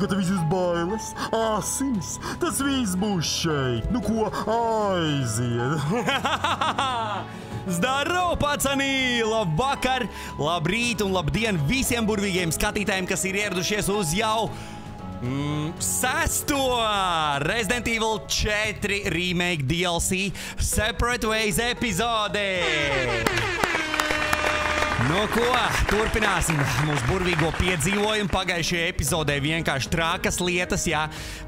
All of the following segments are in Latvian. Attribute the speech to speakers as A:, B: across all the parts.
A: visas bailes, asinis, tas viss būs šeit. Nu ko, aiziet!
B: Zdaro, pacanī! Labvakar, labrīt un labdien visiem burvīgiem skatītājiem, kas ir ieradušies uz jau mm, sesto Resident Evil 4 remake DLC Separate Ways epizode! Nu, ko? Turpināsim mūsu burvīgo piedzīvojumu. Pagājušajā epizodē vienkārši trākas lietas, jā.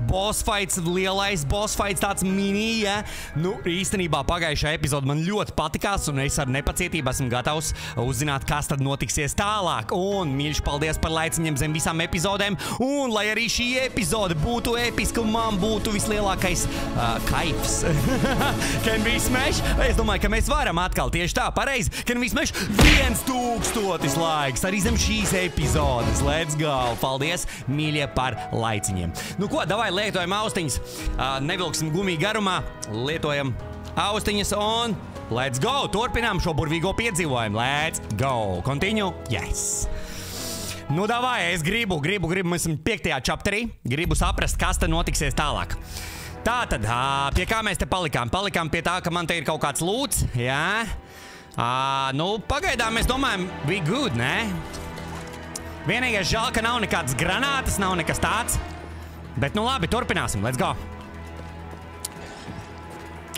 B: Boss fights, lielais boss fights, tāds mini, jā. Nu, īstenībā pagājušā epizode man ļoti patikās, un es ar nepacietību esmu gatavs uzzināt, kas tad notiksies tālāk. Un mīļš, paldies par laiciņiem zem visām epizodēm. Un lai arī šī epizode būtu episka un man būtu vislielākais uh, kaifs. Can we smash? Es domāju, ka mēs varam atkal tieši tā, pareizi. Can we smash? Viens, tu tūkstotis laiks arī zem šīs epizodes. Let's go! Paldies, mīļie, par laiciņiem. Nu ko, davai lietojam austiņas. Nevilksim gumiju garumā, lietojam austiņas un let's go! Turpinām šo burvīgo piedzīvojumu. Let's go! Continue! Yes! Nu, davai, es gribu, gribu, gribu, mēs esam piektajā čapterī. Gribu saprast, kas te notiksies tālāk. Tātad, pie kā mēs te palikām? Palikām pie tā, ka man te ir kaut kāds lūds, jā? Uh, nu, pagaidām mēs domājam, we good, nē? Vienīgais žēl, ka nav nekādas granātas, nav nekas tāds. Bet, nu labi, turpināsim, let's go.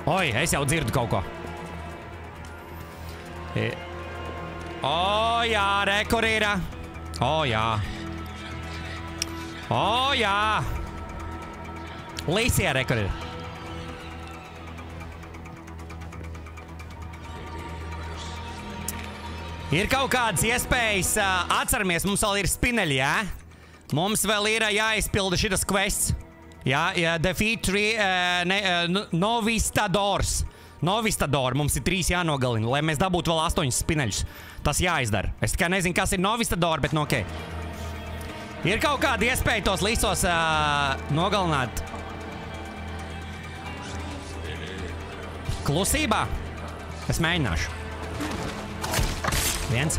B: Oi, es jau dzirdu kaut ko. E... O, jā, re, kur ir. O, jā. O, jā. Līsija, re, kur ir. Ir kaut kādas iespējas, atceramies, mums vēl ir spineļi, jā? Mums vēl ir jāizpilda šitas quests. Jā, jā defeat tree, uh, ne, novistadors. Novistador, mums ir trīs jānogalina, lai mēs dabūtu vēl astoņus spineļus. Tas jāizdara. Es tikai nezinu, kas ir novistador, bet nu ok. Ir kaut kāda iespēja tos līsos uh, nogalināt. Klusībā? Es mēģināšu. Viens.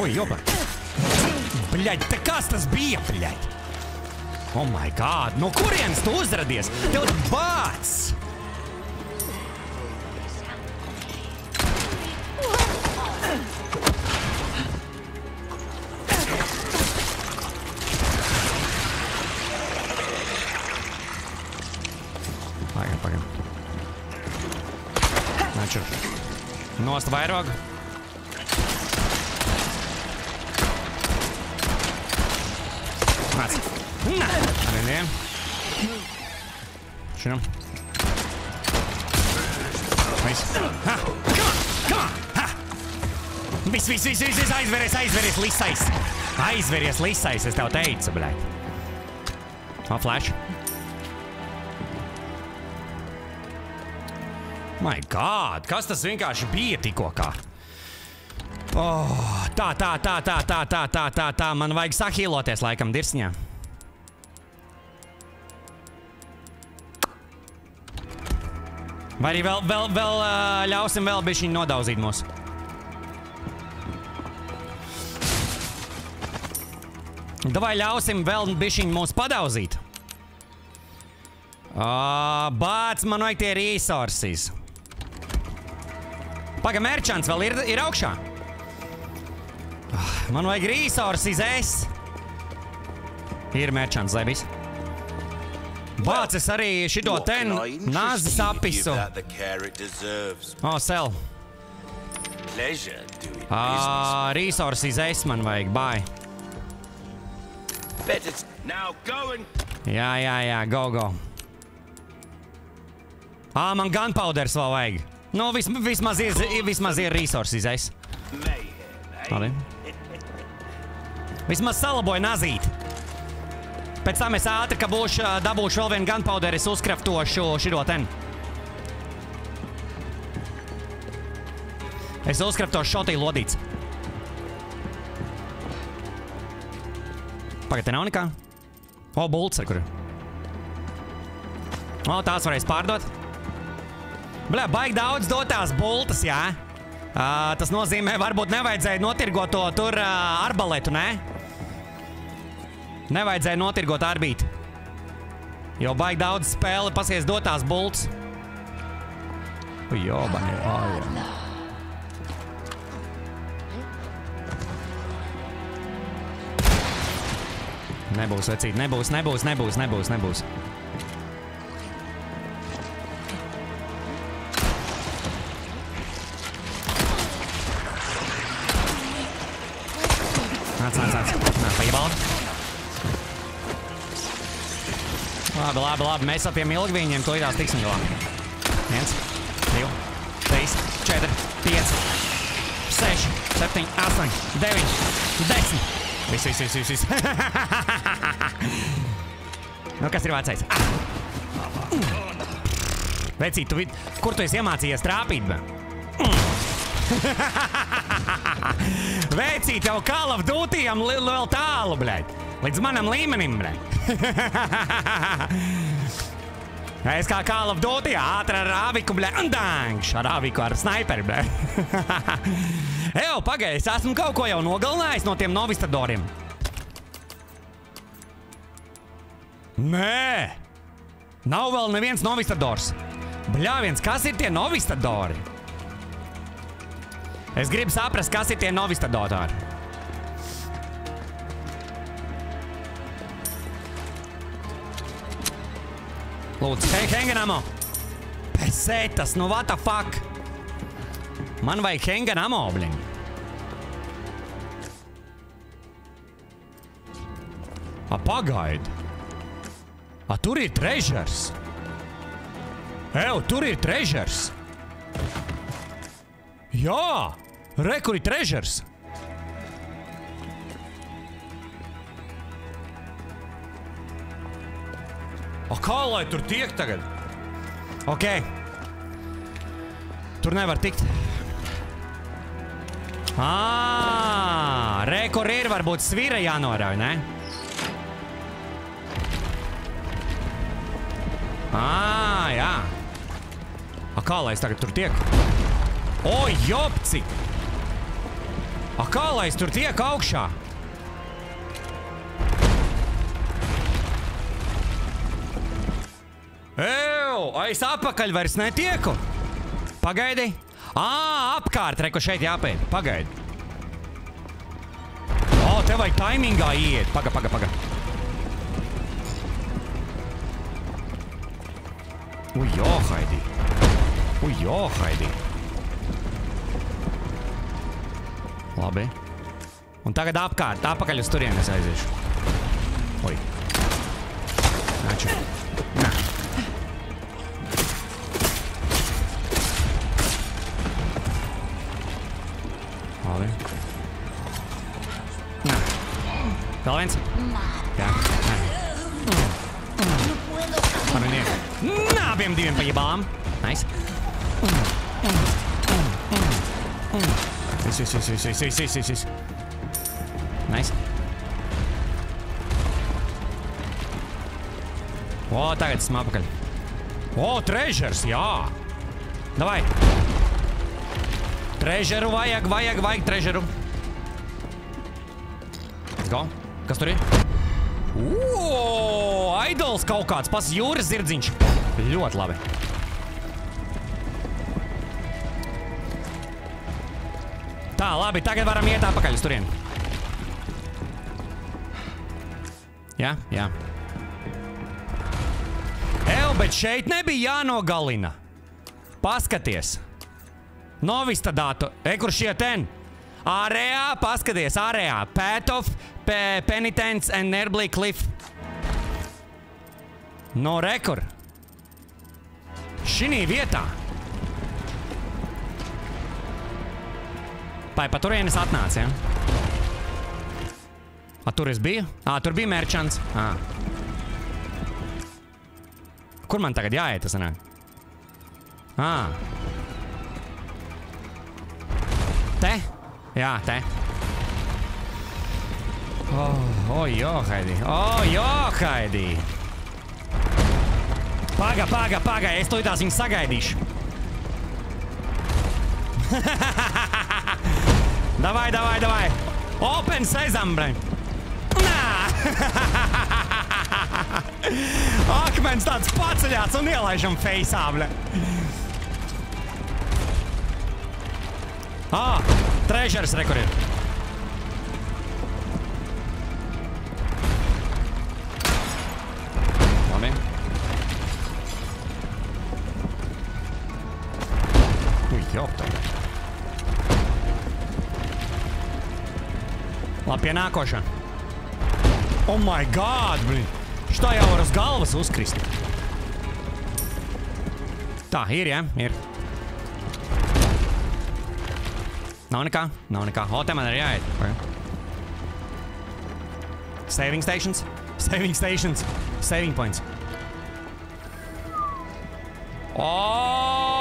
B: Oi, jopa. Bļaļ, te kas tas bija, bļaļ? Oh my god, no kurienes tu uzradies? Tev bāts! Vairogu. Nāc. Nā. Arī ne. Šinam. Viss. Ha! Come on! Come on! Ha! Viss, viss, viss, viss, viss aizveries, aizveries, lisais. Aizveries, lisais, es tev teicu, bļai. O, flash. My God, kas tas vienkārši bija tikko kā? Oh, tā, tā, tā, tā, tā, tā, tā, tā, tā, man vajag sahīloties laikam dirsņā. Vai arī vēl, vēl, vēl ļausim vēl bišķiņ nodauzīt mūs? Davai ļausim vēl bišķiņ mūs padauzīt. Bāc, man vajag tie resources. Paga, merčants vēl ir, ir augšā. Man vajag resources, es. Ir merčants, zebis. Bāc, es arī šito ten nāzi sapisu. O, sel. Ā, resources, es man vajag, bye. Jā, jā, jā, go, go. Ā, man gunpowders vēl vajag. Nu, vis, vismaz ir, vismaz ir resources, es. Labi. Vismaz salaboju nazīt. Pēc tam es ātri, ka būšu dabūšu vēl vienu gunpowder, es uzkraftošu šito ten. Es uzkraftošu šotī lodīts. Pagad, te nav nekā? O, bults ar kuru. O, tās varēs pārdot. Bļā, baigi daudz dot tās bultas, jā? Uh, tas nozīmē, varbūt nevajadzēja notirgot to tur uh, arbaletu, nē? Nevajadzēja notirgot arbīti. Jo baigi daudz spēli pasies dotās bults. Jo, baigi. Oh, jā. Nebūs, vecīt, nebūs, nebūs, nebūs, nebūs, nebūs. Labi, labi, labi. Mēs ap tiem ilgviņiem to īrās tiksim galā. Viens, divi, trīs, četri, pieci, seši, septiņi, astoņi, deviņi, desmit. Viss, viss, viss, viss. nu, kas ir vecais? Ah. Vecīt, tu, kur tu esi iemācījies trāpīt? Veicīt jau Call of Dutyam li vēl tālu, blēd. Līdz manam līmenim, blēd. es kā Call of Duty ātri ar Rāviku, blēd, un dāngš ar Rāviku ar snaiperi, blēd. Ejo, pagaidi, es esmu kaut ko jau nogalinājis no tiem novistadoriem. Nē! Nav vēl neviens novistadors. Bļāviens, kas ir tie novistadori? Es gribu saprast, kas ir tie novistadori. Lūdzu, hei, henganamo! Pesētas, nu what the fuck? Man vajag henganamo, blin. A, pagaidi. A, tur ir trežers. Ew, tur ir trežers. Jā, re, kur ir trežers. A, kā lai tur tiek tagad? Ok. Tur nevar tikt. Ā, re, kur ir varbūt svira jānorauj, ne? Ā, jā. A, kā lai es tagad tur tiek? O, jopci! A, kā lai es tur tiek augšā? Ew, a, es apakaļ vairs netieku. Pagaidi. Ā, apkārt, reko šeit jāpēt. Pagaidi. O, tev vajag taimingā iet. Paga, paga, paga. Ui, jā, Haidī. Ui, jā, Haidī. Labi. Un tagad apkārt, apakaļ uz turieni es aiziešu. Ui. Naču. Nā. Viens? Jā. Nā. Ar vieniem. Nā, abiem diviem pa jebām. Nice. Viss, viss, viss, viss, viss, viss, viss, viss, viss. Nice. O, tagad esmu apakaļ. O, trežers, jā. Davai. Trežeru vajag, vajag, vajag trežeru. Let's go. Kas tur ir? O, aidols kaut kāds, pas jūras zirdziņš. Ļoti labi. Tā, labi, tagad varam iet atpakaļ uz turieni. Jā, jā. Ew, bet šeit nebija jānogalina. Paskaties. Novista datu. E, kur šie ten? Ārējā, paskaties, ārējā. Path of pe Penitence and Nerbley Cliff. No rekur. Šinī vietā. Pai, pa turienes atnāca, ja? A, tur es biju? Ā, tur bija merčants. Ā. Kur man tagad jāiet, tas sanāk? Ā. Te? Jā, te. Oh, oh, jo, Haidī. Oh, jo, Haidī. Paga, paga, paga, es to tās viņu sagaidīšu. Davai, davai, davai. Open sezam, bre. Nā! Akmens tāds paceļāts un ielaižam feisā, bre. Ah, trežers rekur ir. Jopta. Labi, pie nākošā. Oh my god, blin! Šitā jau var uz galvas uzkrist. Tā, ir, ja? ir. Nav nekā, nav nekā. O, te man ir jāiet. Okay. Saving stations, saving stations, saving points. O!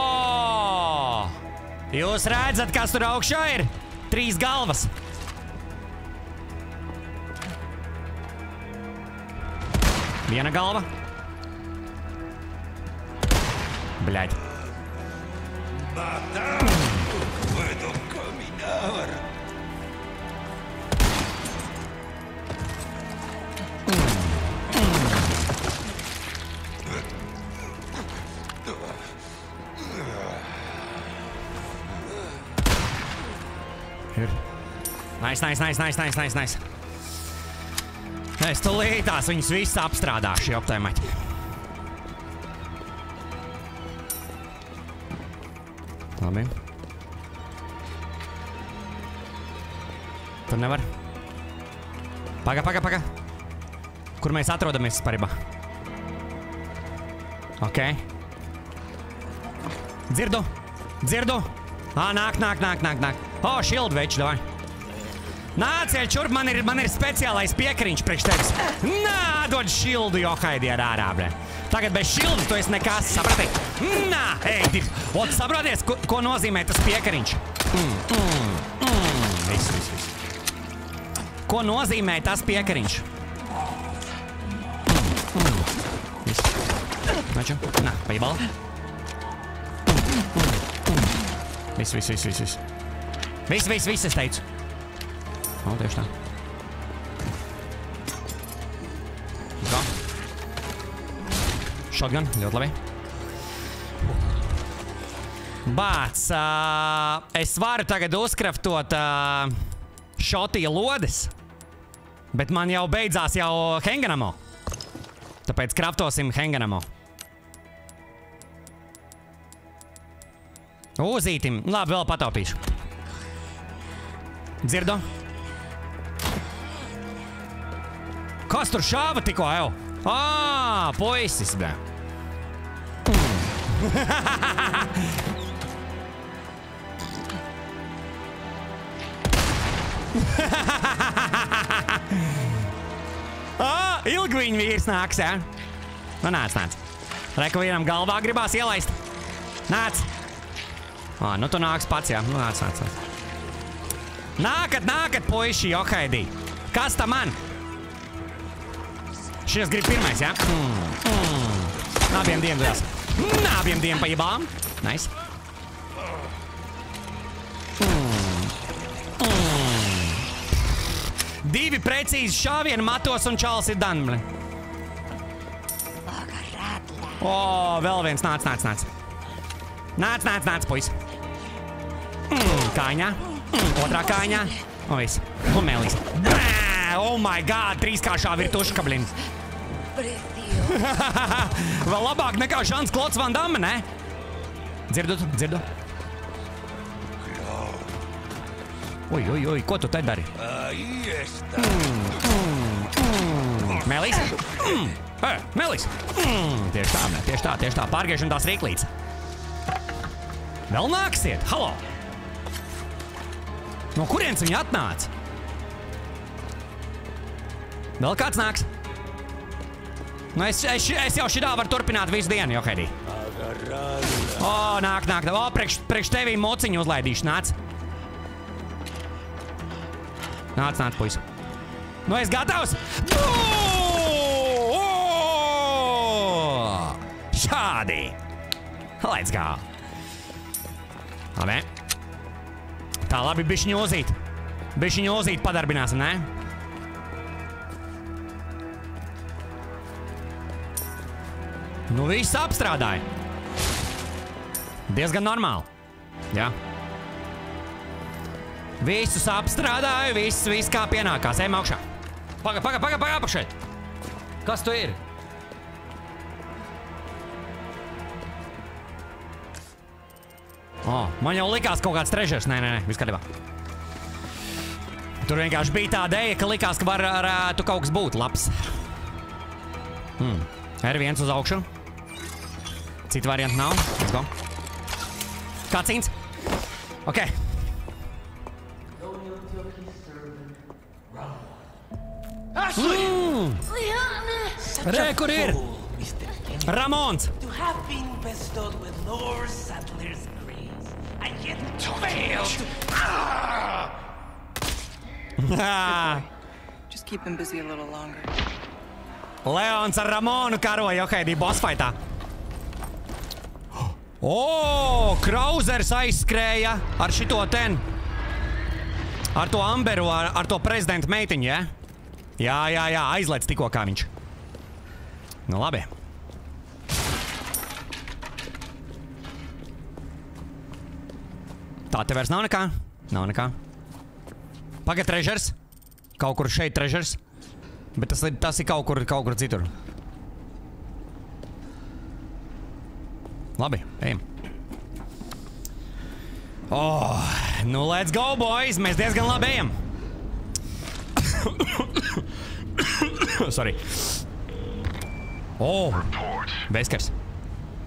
B: Jūs redzat, kas tur augšā ir? Trīs galvas. Viena galva. Блядь. Nice, nice, nice, nice, nice, nice, nice. Es tulītās viņus visus apstrādāšu, jau aptēmaķi. Labi. Tur nevar. Paga, paga, paga. Kur mēs atrodamies parībā? Ok. Dzirdu, dzirdu. Ā, nāk, nāk, nāk, nāk, nāk. O, šild veči, davai. Nāciet šurp, man ir, man ir speciālais piekariņš priekš tevis. Nā, dod šildu, jo haidi ar ārā, bre. Tagad bez šildas tu esi nekas, saprati? Nā, ej, div. Ot, saproties, ko, ko nozīmē tas piekariņš? Mm, mm, mm. Viss, viss, viss. Ko nozīmē tas piekariņš? Mm, mm. Viss. Naču? Nā, pajabala. Mm, mm, mm. Viss, viss, viss, viss. Viss, viss, viss, es teicu. O, tieši tā. Kā? Shotgun, ļoti labi. Bāc, uh, es varu tagad uzkraftot uh, šotija lodes, bet man jau beidzās jau henganamo. Tāpēc kraftosim henganamo. Uzītim. Labi, vēl pataupīšu. Dzirdu? Kas tur šāva tikko, jau? Ā, puisis, bē. Ā, ilgi viņa vīrs nāks, jā? Nu, nāc, nāc. Reku vienam galvā gribās ielaist. Nāc. Ā, nu tu nāks pats, jā. Nu, nāc, nāc, nāc. Nākat, nākat, puiši, johaidī. Kas tam man? Šis grib pirmais, jā? Mm, mm. Abiem diem dās. Mm, abiem diem pa jebām. Nice. Mm, mm. Divi precīzi šāvieni matos un čāls ir danmli. O, vēl viens nāc, nāc, nāc. Nāc, nāc, nāc, puis. Mm, kāņā. Mm, otrā kāņā. Un viss. Un mēlīs. Bā! Oh my god, trīskāršā virtuška, blin. Vēl labāk nekā Žants Klots Van Damme, ne? Dzirdu, dzirdu. Oi, oi, oi, ko tu te dari? Mm, mm, mm. Melis? E, Melis! Mm. Tieši tā, ne, tieši tā, tieši tā. Pārgriešana tās rīklītes. Vēl nāksiet, halo! No kurienes viņi atnāca? Vēl kāds nāks? Nu, es, es, es jau šitā varu turpināt visu dienu, Johedi. O, nāk, nāk. O, priekš, priekš tevī mociņu uzlaidīšu, nāc. Nāc, nāc, puis. Nu, es gatavs. O! Šādi. Let's go. Labi. Tā labi, bišķiņu ozīt. Bišķiņu ozīt padarbināsim, ne? Nu, viss apstrādāja. Diezgan normāli. Jā. Visus apstrādāju, viss, viss kā pienākās. Ejam augšā. Paga, paga, paga, paga apakšai. Kas tu ir? Oh, man jau likās kaut kāds trešais. Nē, nē, nē, viss kārtībā. Tur vienkārši bija tā dēļa, ka likās, ka varētu kaut kas būt labs. Hmm. R1 uz augšu. Citu variantu nav. Let's go. Kā cīns? Ok.
C: Ashley!
B: Re, kur ir? Ramons!
C: To have been bestowed with Lord Sattler's grace, and yet failed.
B: Ah,
D: Just keep him busy a little longer.
B: Leons ar Ramonu karoja Ohaidī boss fightā. O, Krauzers aizskrēja ar šito ten. Ar to Amberu, ar, ar to prezidenta meitiņu, ja? Jā, jā, jā, aizlēc tikko kā viņš. Nu labi. Tā te vairs nav nekā? Nav nekā. Pagaidā, trežers. Kaut kur šeit trežers. Bet tas, tas ir kaut kur, kaut kur citur. Labi, ejam. Oh, nu, let's go, boys! Mēs diezgan labi ejam. Sorry. Oh,
E: Report.
B: Beskars.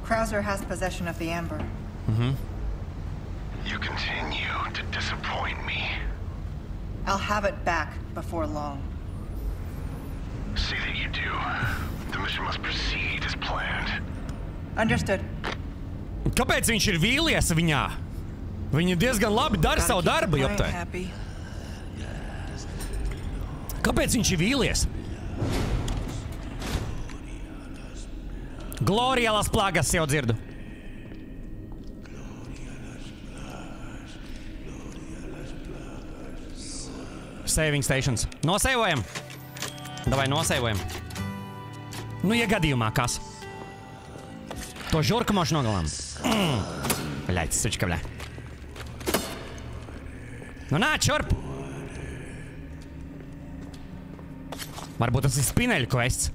D: Krauser has possession of the amber. Mm-hmm.
E: You continue to disappoint me.
D: I'll have it back before long.
E: See that you do. The mission must proceed as planned.
D: Understood.
B: Kāpēc viņš ir vīlies viņā? Viņa diezgan labi dara savu darbu,
D: happy.
B: Kāpēc viņš ir vīlies? Glorija las plagas jau dzirdu. Saving stations. Nosēvojam! Davai nosēvojam. Nu, ja gadījumā kas? To žurku mošu nogalām. Mm. Bļaļ, sučka, bļaļ. Nu, nāc šurp! Varbūt tas ir spineļu quests.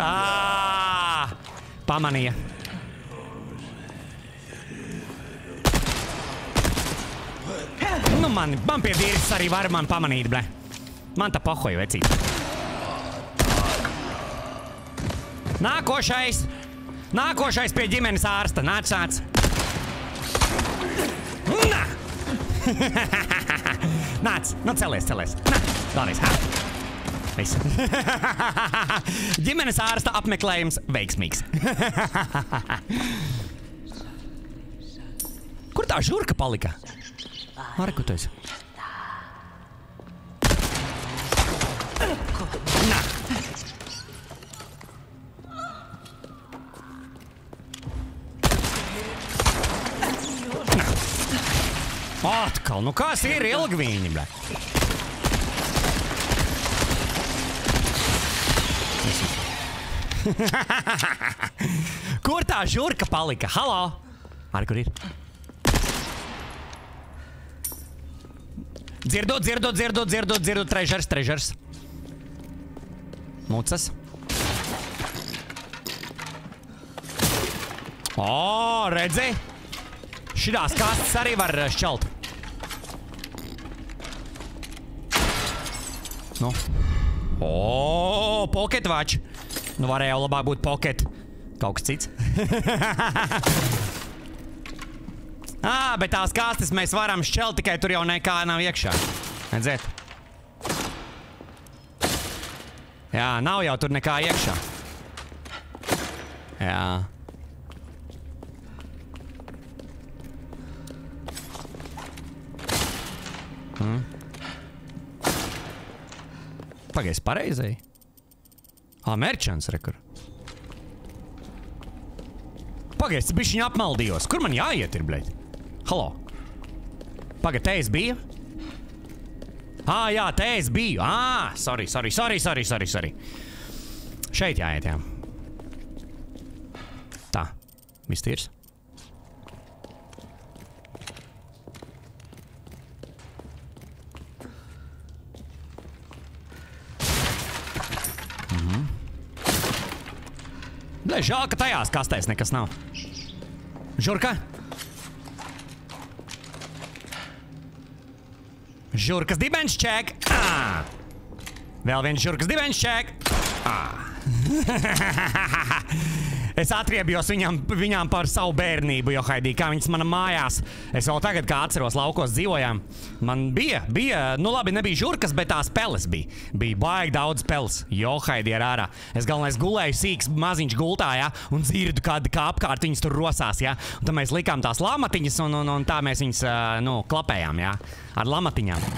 B: Ā, Pamanīja. Nu, man, pie vīrietis arī var man pamanīt, blē. Man tā pahoja, vecīt. Nākošais! Nākošais pie ģimenes ārsta. Nāc, nāc! Nā! Nāc, nu celies, celies. Nā, vēlreiz. Ha! Viss. ģimenes ārsta apmeklējums veiksmīgs. Kur tā žurka palika? Nā! Atkal, nu kas ir ilgi viņi, bļa? Kur tā žurka palika? Halo! Ar kur ir? Dzirdot, dzirdot, dzirdot, dzirdot, dzirdot, trežers, trežers. Mucas. O, redzi? Šitās kastes arī var eh, šķelt. Nu. O, pocket watch. Nu, varēja labāk būt pocket. Kaut kas cits. Ā, bet tās kastes mēs varam šķelt, tikai tur jau nekā nav iekšā. Redziet? Jā, nav jau tur nekā iekšā. Jā. Pagaidzi, pareizai. Ā, merčants, rekur. Pagaidzi, bišķiņ apmaldījos. Kur man jāiet ir, bļaļ? Halo. Pagaid, te es biju? Ā, jā, te es biju. Ā, sorry, sorry, sorry, sorry, sorry, sorry. Šeit jāiet, jā. Tā, viss tīrs. Nē, žēl, ka tajās kastēs nekas nav. Žurka? Žurkas dibens ček. Ah. Vēl viens žurkas dibens ček. Ah. es atriebjos viņam, viņām par savu bērnību, jo Haidī, kā viņas manā mājās. Es vēl tagad, kā atceros, laukos dzīvojām. Man bija, bija, nu labi, nebija žurkas, bet tās peles bija. Bija baigi daudz peles, jo Haidī ir ārā. Es galvenais gulēju sīks, maziņš gultā, ja, un dzirdu, kad kā apkārt viņas tur rosās, ja. Un tad mēs likām tās lamatiņas, un, un, un tā mēs viņas, nu, klapējām, ja, ar lamatiņām.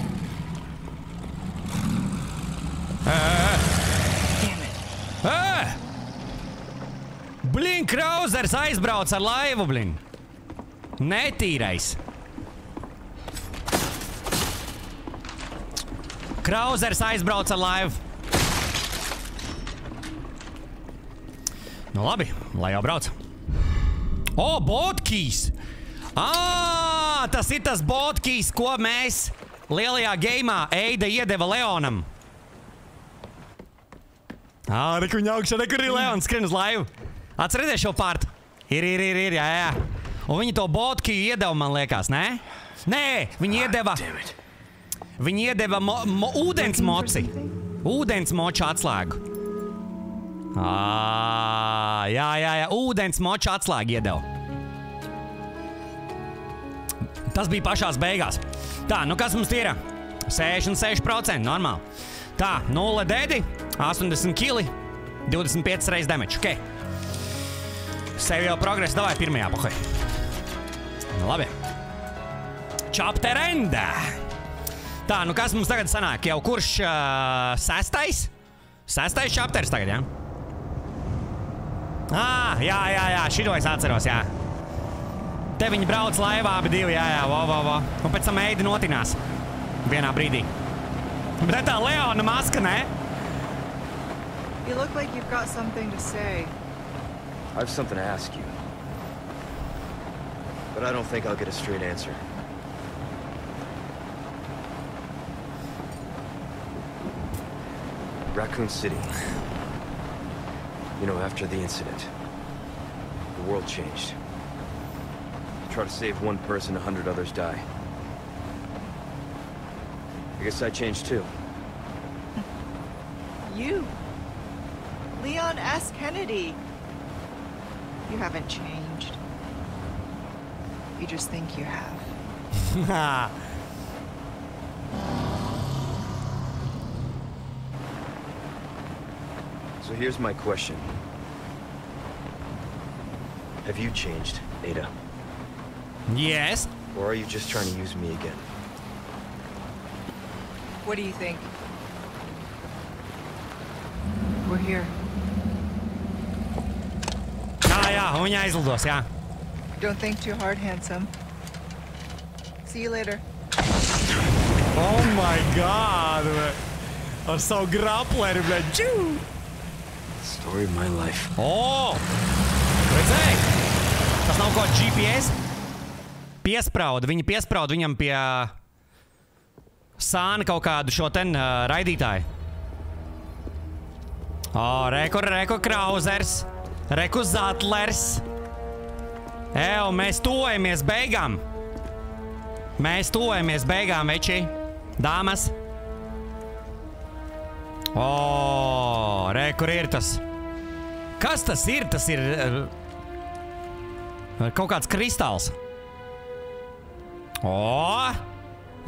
D: Damn it.
B: Ē! Blin, Krauzers aizbrauc ar laivu, blin. Netīrais. Krauzers aizbrauc ar laivu. Nu labi, lai jau brauc. O, botkīs! Ā, tas ir tas botkīs, ko mēs lielajā geimā Eida iedeva Leonam. Ā, reku viņa augšā, reku ir Leons, skrien uz laivu. Atcerieties šo pārtu. Ir, ir, ir, ir, jā, jā. Un viņi to botkiju iedeva, man liekas, nē? Nē, viņi iedeva,
E: Damn it.
B: viņi iedeva mo, mo, ūdens moci. Ūdens moču atslēgu. Ā, jā, jā, jā, ūdens moču atslēgu iedeva. Tas bija pašās beigās. Tā, nu kas mums ir? 66% normāli. Tā, 0 dedi, 80 kili, 25 reizes damage. Ok. Sev jau progresa, davai pirmajā pohai. Nu, labi. Čapterenda. Tā, nu kas mums tagad sanāk? Jau kurš uh, sestais? Sestais čapters tagad, jā? Ah, jā, jā, jā, šito es atceros, jā. Te viņi brauc laivā, abi divi, jā, jā, vo, vo, vo. Un pēc tam eidi notinās. Vienā brīdī. Bet tā Leona maska, ne?
D: You look like you've got something to say.
F: I have something to ask you. But I don't think I'll get a straight answer. Raccoon City. You know, after the incident, the world changed. You Try to save one person, a hundred others die. I guess I changed too.
D: You. Leon S. Kennedy. You haven't changed. You just think you have.
F: So here's my question. Have you changed, Ada?
B: yes.
F: Or are you just trying to use me again?
D: What do you think? We're here.
B: Un viņa aizlidos, jā.
D: Don't think too hard, handsome. See you later.
B: Oh my god! ve. Ar savu grapleri, bļa, džū!
F: Story of my life.
B: O! Redzēji? Tas nav kaut GPS? Piesprauda, viņi piesprauda viņam pie sāna kaut kādu šo ten uh, raidītāju. O, reku, reku Krauzers, reku Zatlers. Ew, mēs tojamies beigām. Mēs tojamies beigām, veči. Dāmas. O, re, kur ir tas? Kas tas ir? Tas ir uh, kaut kāds kristāls. O!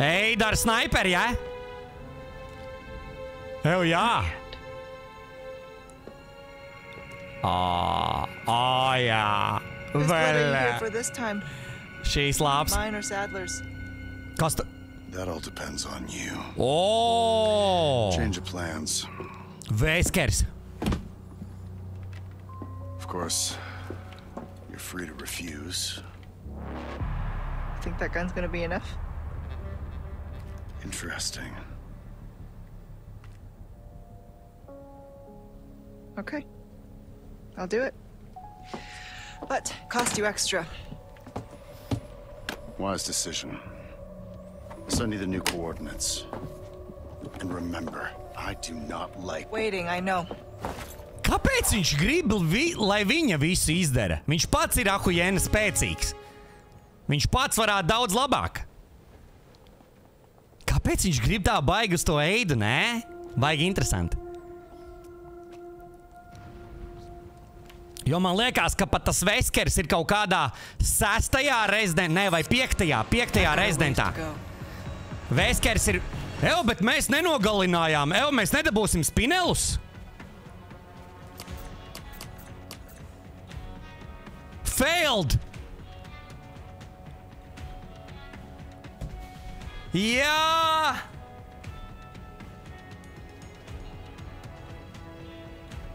B: Ej, dar sniperi, jā? Ew, jā! Ā, ā, jā!
D: Who's
B: Vēl
D: letting you for this time?
B: šīs labs.
D: Mine or Sadler's?
B: Kas ta?
A: That all depends on you.
B: Oh.
A: Change of plans.
B: Vēskers.
A: Of course, you're free to refuse.
D: Think that gun's gonna be enough?
A: Interesting.
D: Okay. I'll do it. But cost you extra.
A: Wise decision. Send you the new coordinates. And remember, I do not like
D: Waiting, I know.
B: Kāpēc viņš grib, vi, lai viņa visu izdara? Viņš pats ir ahujēna spēcīgs. Viņš pats varētu daudz labāk. Kāpēc viņš grib tā baigi uz to eidu, nē? Baigi interesanti. Jo man liekas, ka pat tas Veskers ir kaut kādā sestajā rezidentā, vai piektajā, piektajā rezidentā. Veskers ir. Evo, bet mēs nenogalinājām. Evo, mēs nedabūsim spinelus. Failed! Jā!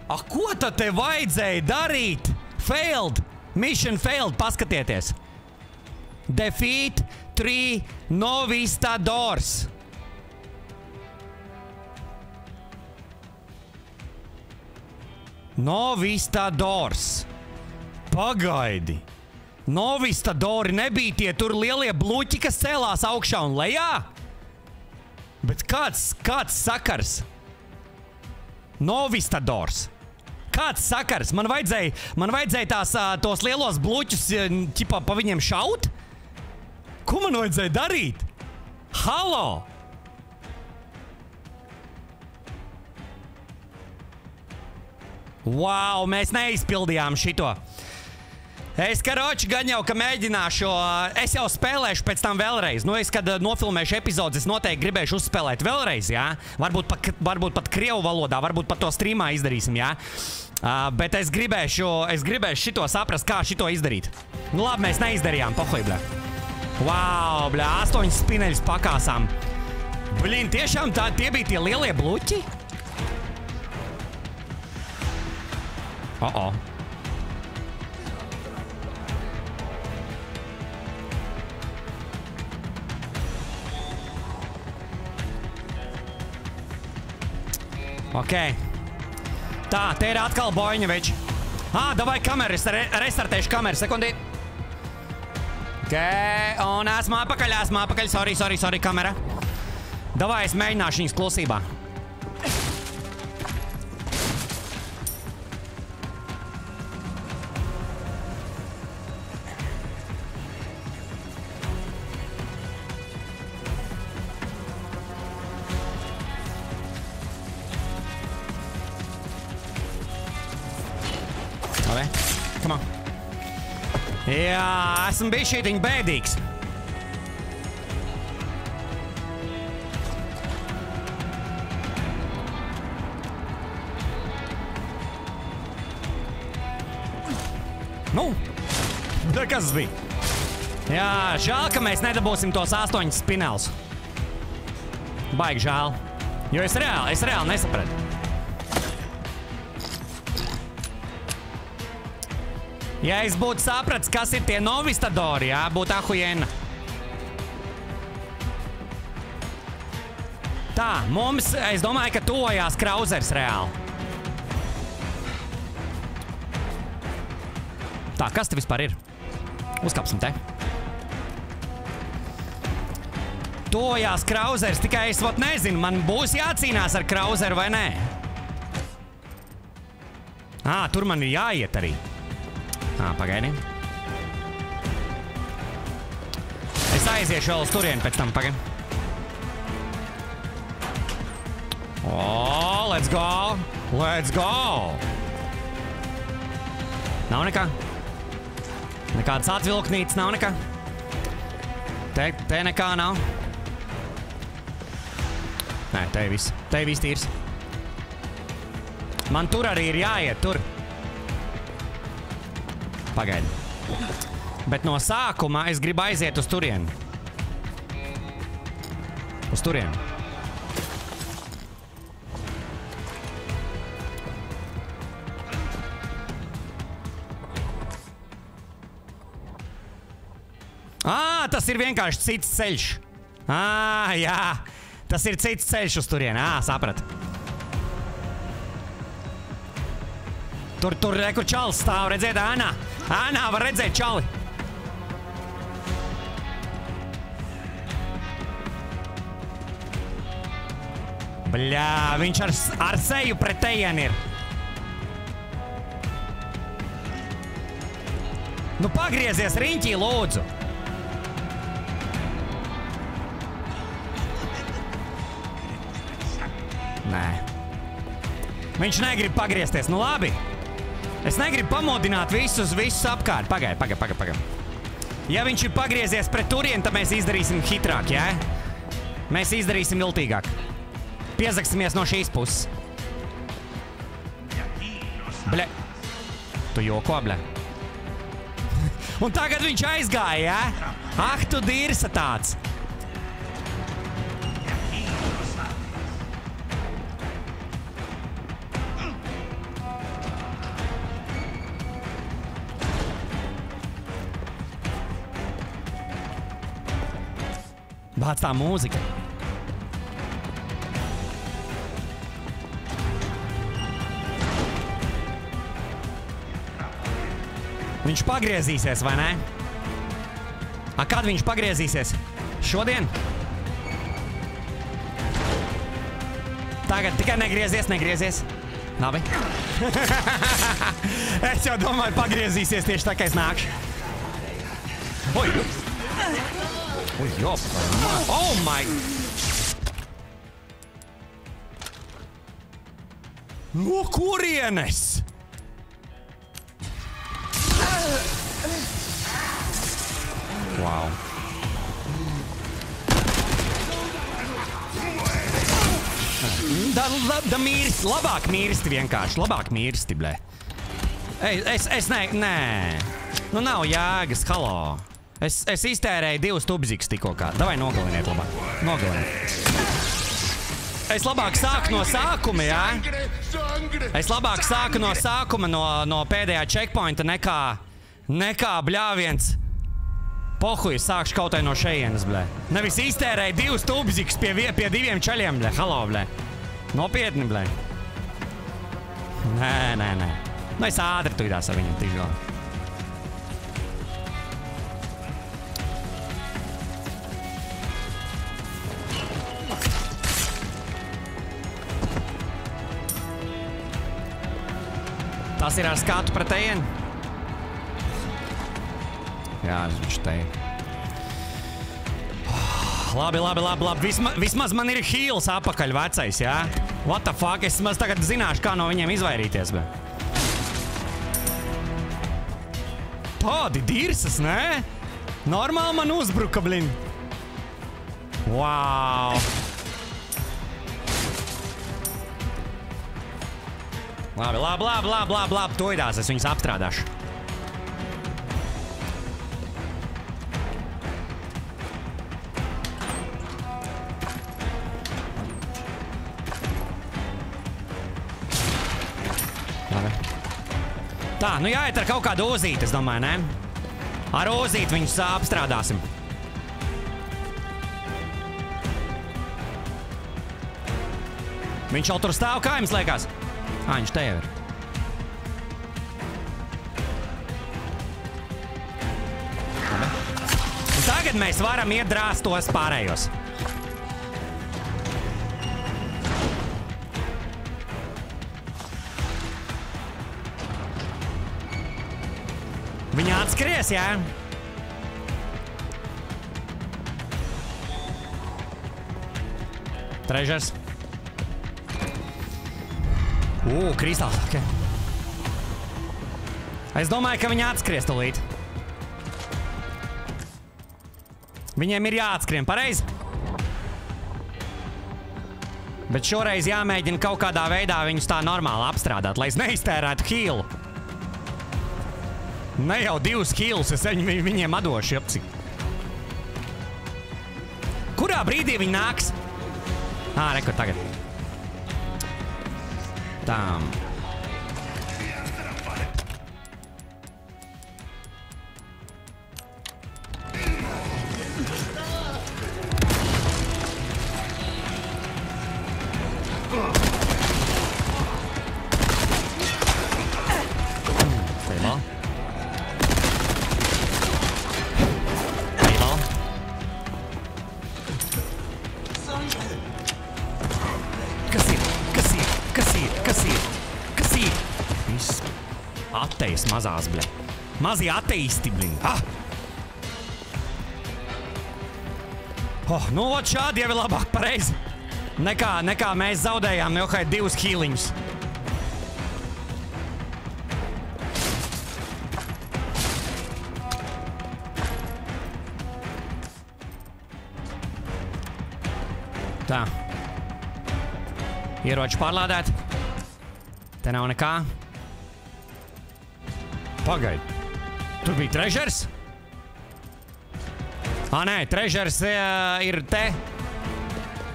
B: A, ko tad te vajadzēja darīt? Failed! Mission failed! Paskatieties! Defeat 3 Novistadors! Novistadors! Pagaidi! Novistadori nebija tie tur lielie bluķi, kas cēlās augšā un lejā? Bet kāds, kāds sakars? Novistadors! Kāds sakars? Man vajadzēja, man vajadzēja tās, tos lielos bluķus, ķipā, pa viņiem šaut? Ko man vajadzēja darīt? Halo! Wow, mēs neizpildījām šito. Es karoči gan jau, ka mēģināšu, es jau spēlēšu pēc tam vēlreiz. Nu, es, kad nofilmēšu epizodes, es noteikti gribēšu uzspēlēt vēlreiz, jā. Varbūt, pa, varbūt pat krievu valodā, varbūt pat to streamā izdarīsim, jā. Uh, bet es gribēšu, es gribēšu šito saprast, kā šito izdarīt. Nu labi, mēs neizdarījām, pohuj, bļā. Wow, bļā, astoņas spineļas pakāsām. Blin, tiešām tā, tie bija tie lielie bluķi? O, -o. Ok. Tā, te ir atkal Boņevičs. Ah, davai kameru, es re restartēšu kameru, sekundī. Ok, un esmu apakaļ, esmu apakaļ, sorry, sorry, sorry, kamera. Davai, es mēģināšu viņas klusībā. Esmu bijis šeit bēdīgs. Nu, kas bija? Jā, žēl, ka mēs nedabūsim tos astoņus spinels. Baigi žēl. Jo es reāli, es reāli nesapratu. Ja es būtu sapratis, kas ir tie novistadori, jā, būtu ahujena. Tā, mums, es domāju, ka tojās krauzers reāli. Tā, kas te vispār ir? Uzkāpsim te. Tojās krauzers, tikai es vot nezinu, man būs jācīnās ar krauzeru vai nē. Ā, tur man ir jāiet arī. Ā, pagaidi. Es aiziešu vēl uz turieni pēc tam, pagaidi. O, let's go! Let's go! Nav nekā. Nekādas atvilknītes nav nekā. Te, te nekā nav. Nē, te viss. Te viss tīrs. Man tur arī ir jāiet, tur. Pagaidi. Bet no sākuma es gribu aiziet uz turieni. Uz turieni. Ā, tas ir vienkārši cits ceļš. Ā, jā, tas ir cits ceļš uz turieni. Ā, sapratu. Tur, tur, re, kur čalis stāv, redziet, Ānā. Ānā var redzēt čali. Bļā, viņš ar, ar seju pretējienu ir. Nu, pagriezies riņķī, lūdzu. Nē. Viņš negrib pagriezties. Nu, labi. Es negribu pamodināt visus, visus apkārt. Pagaidiet, pagaidiet, pagaidiet. Pagaid. Ja viņš ir pagriezies pret turieni, tad mēs izdarīsim hitrāk, jā? Mēs izdarīsim viltīgāk. Piezaksimies no šīs puses. Ble. Tu joko, ble. Un tagad viņš aizgāja, jā? Ah, tu dirsa tāds. Bāc tā mūzika. Viņš pagriezīsies, vai ne? A, kad viņš pagriezīsies? Šodien? Tagad tikai negriezies, negriezies. Labi. es jau domāju, pagriezīsies tieši tā, kā es nākšu. Oi! Ui, jo, oh my! No kurienes? Wow. Da, da, da mirsti, labāk mirsti vienkārši, labāk mirsti, blē. Es, es, es ne, nē. Nu nav jēgas, halo. Es, es iztērēju divus tubzikus tikko kā. Davai nogaliniet labāk. Nogaliniet. Es labāk sāku no sākuma, jā? Es labāk sāku no sākuma, no, no pēdējā checkpointa nekā, nekā bļāviens. Pohuj, sākšu kaut vai no šejienes, blē. Nevis iztērēju divus tubzikus pie, pie diviem čaļiem, blē. Halo, blē. Nopietni, blē. Nē, nē, nē. Nu, es ātri tuidās ar viņu tikšu galā. Tas ir ar skatu pretējienu. Jā, viņš te ir. Labi, labi, labi. labi. Visma, vismaz man ir hīls apakaļ vecais, jā? What the fuck? Es maz tagad zināšu, kā no viņiem izvairīties. Bet. Tādi dirsas, nē? Normāli man uzbruka, blin. Wow! Labi, labi, labi, labi, labi, labi. Toidās, es viņus apstrādāšu. Labi. Tā, nu jāiet ar kaut kādu ozīti, es domāju, ne? Ar ozīti viņus apstrādāsim. Viņš jau tur stāv, kā jums liekas? Ā, viņš te jau ir. Tagad mēs varam iet drāzt tos pārējos. Viņa atskries, jā? Trežers. Ugh, kristāls. Okay. Es domāju, ka viņi atskries tūlīt. Viņiem ir jāatskrien pareizi. Bet šoreiz jāmēģina kaut kādā veidā viņus tā normāli apstrādāt, lai es neiztērētu hīlu. Ne jau divus hīlus es viņ- viņiem atdošu, apcik. Kurā brīdī viņi nāks? Ā, rekur tagad. Tā. Mazie ateisti, bļa. Ah! Oh, nu, ot šādi jau ir labāk pareizi. Nekā, nekā mēs zaudējām kā divus hīliņus. Tā. Ieroči pārlādēt. Te nav nekā. Pagaid. Tur bija trežers? Ā, nē, trežers uh, ir te.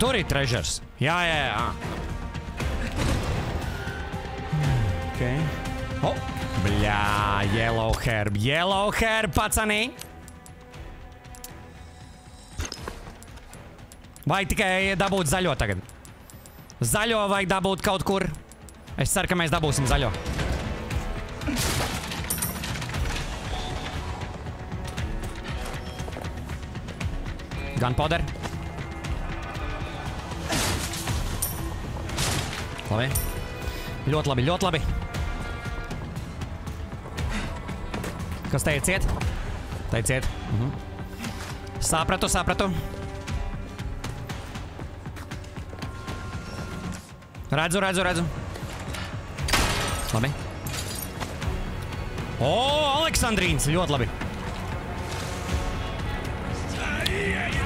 B: Tur ir trežers. Jā, jā, jā. Okay. Oh, bļā, yellow herb, yellow herb, pacanī. Vai tikai dabūt zaļo tagad? Zaļo vajag dabūt kaut kur. Es ceru, ka mēs dabūsim zaļo. Gunpowder. Labi. Ļoti labi, ļoti labi. Kas te ir ciet? Te ir ciet. Mhm. Sapratu, sapratu. Redzu, redzu, redzu. Labi. O, Aleksandrīns, ļoti labi.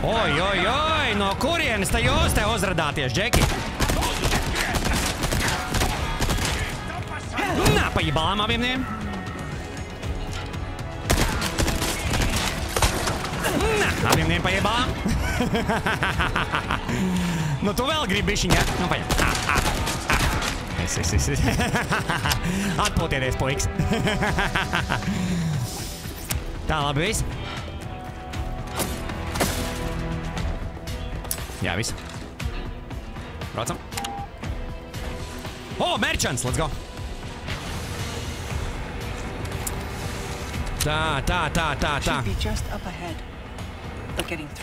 B: Oi, oi, oi, no kurienes te jūs te uzradāties, Džeki? Nā, pa jebām abiem. Nā, abiem pa jebām. nu, tu vēl gribi bišķiņ, ja? Nu, paņem. Ah, ah, ah. Es, es, es. Atpūtieties, puiks. Tā, labi, viss. Jā, viss. Braucam. O, merchants, let's go. Tā, tā, tā, tā, tā.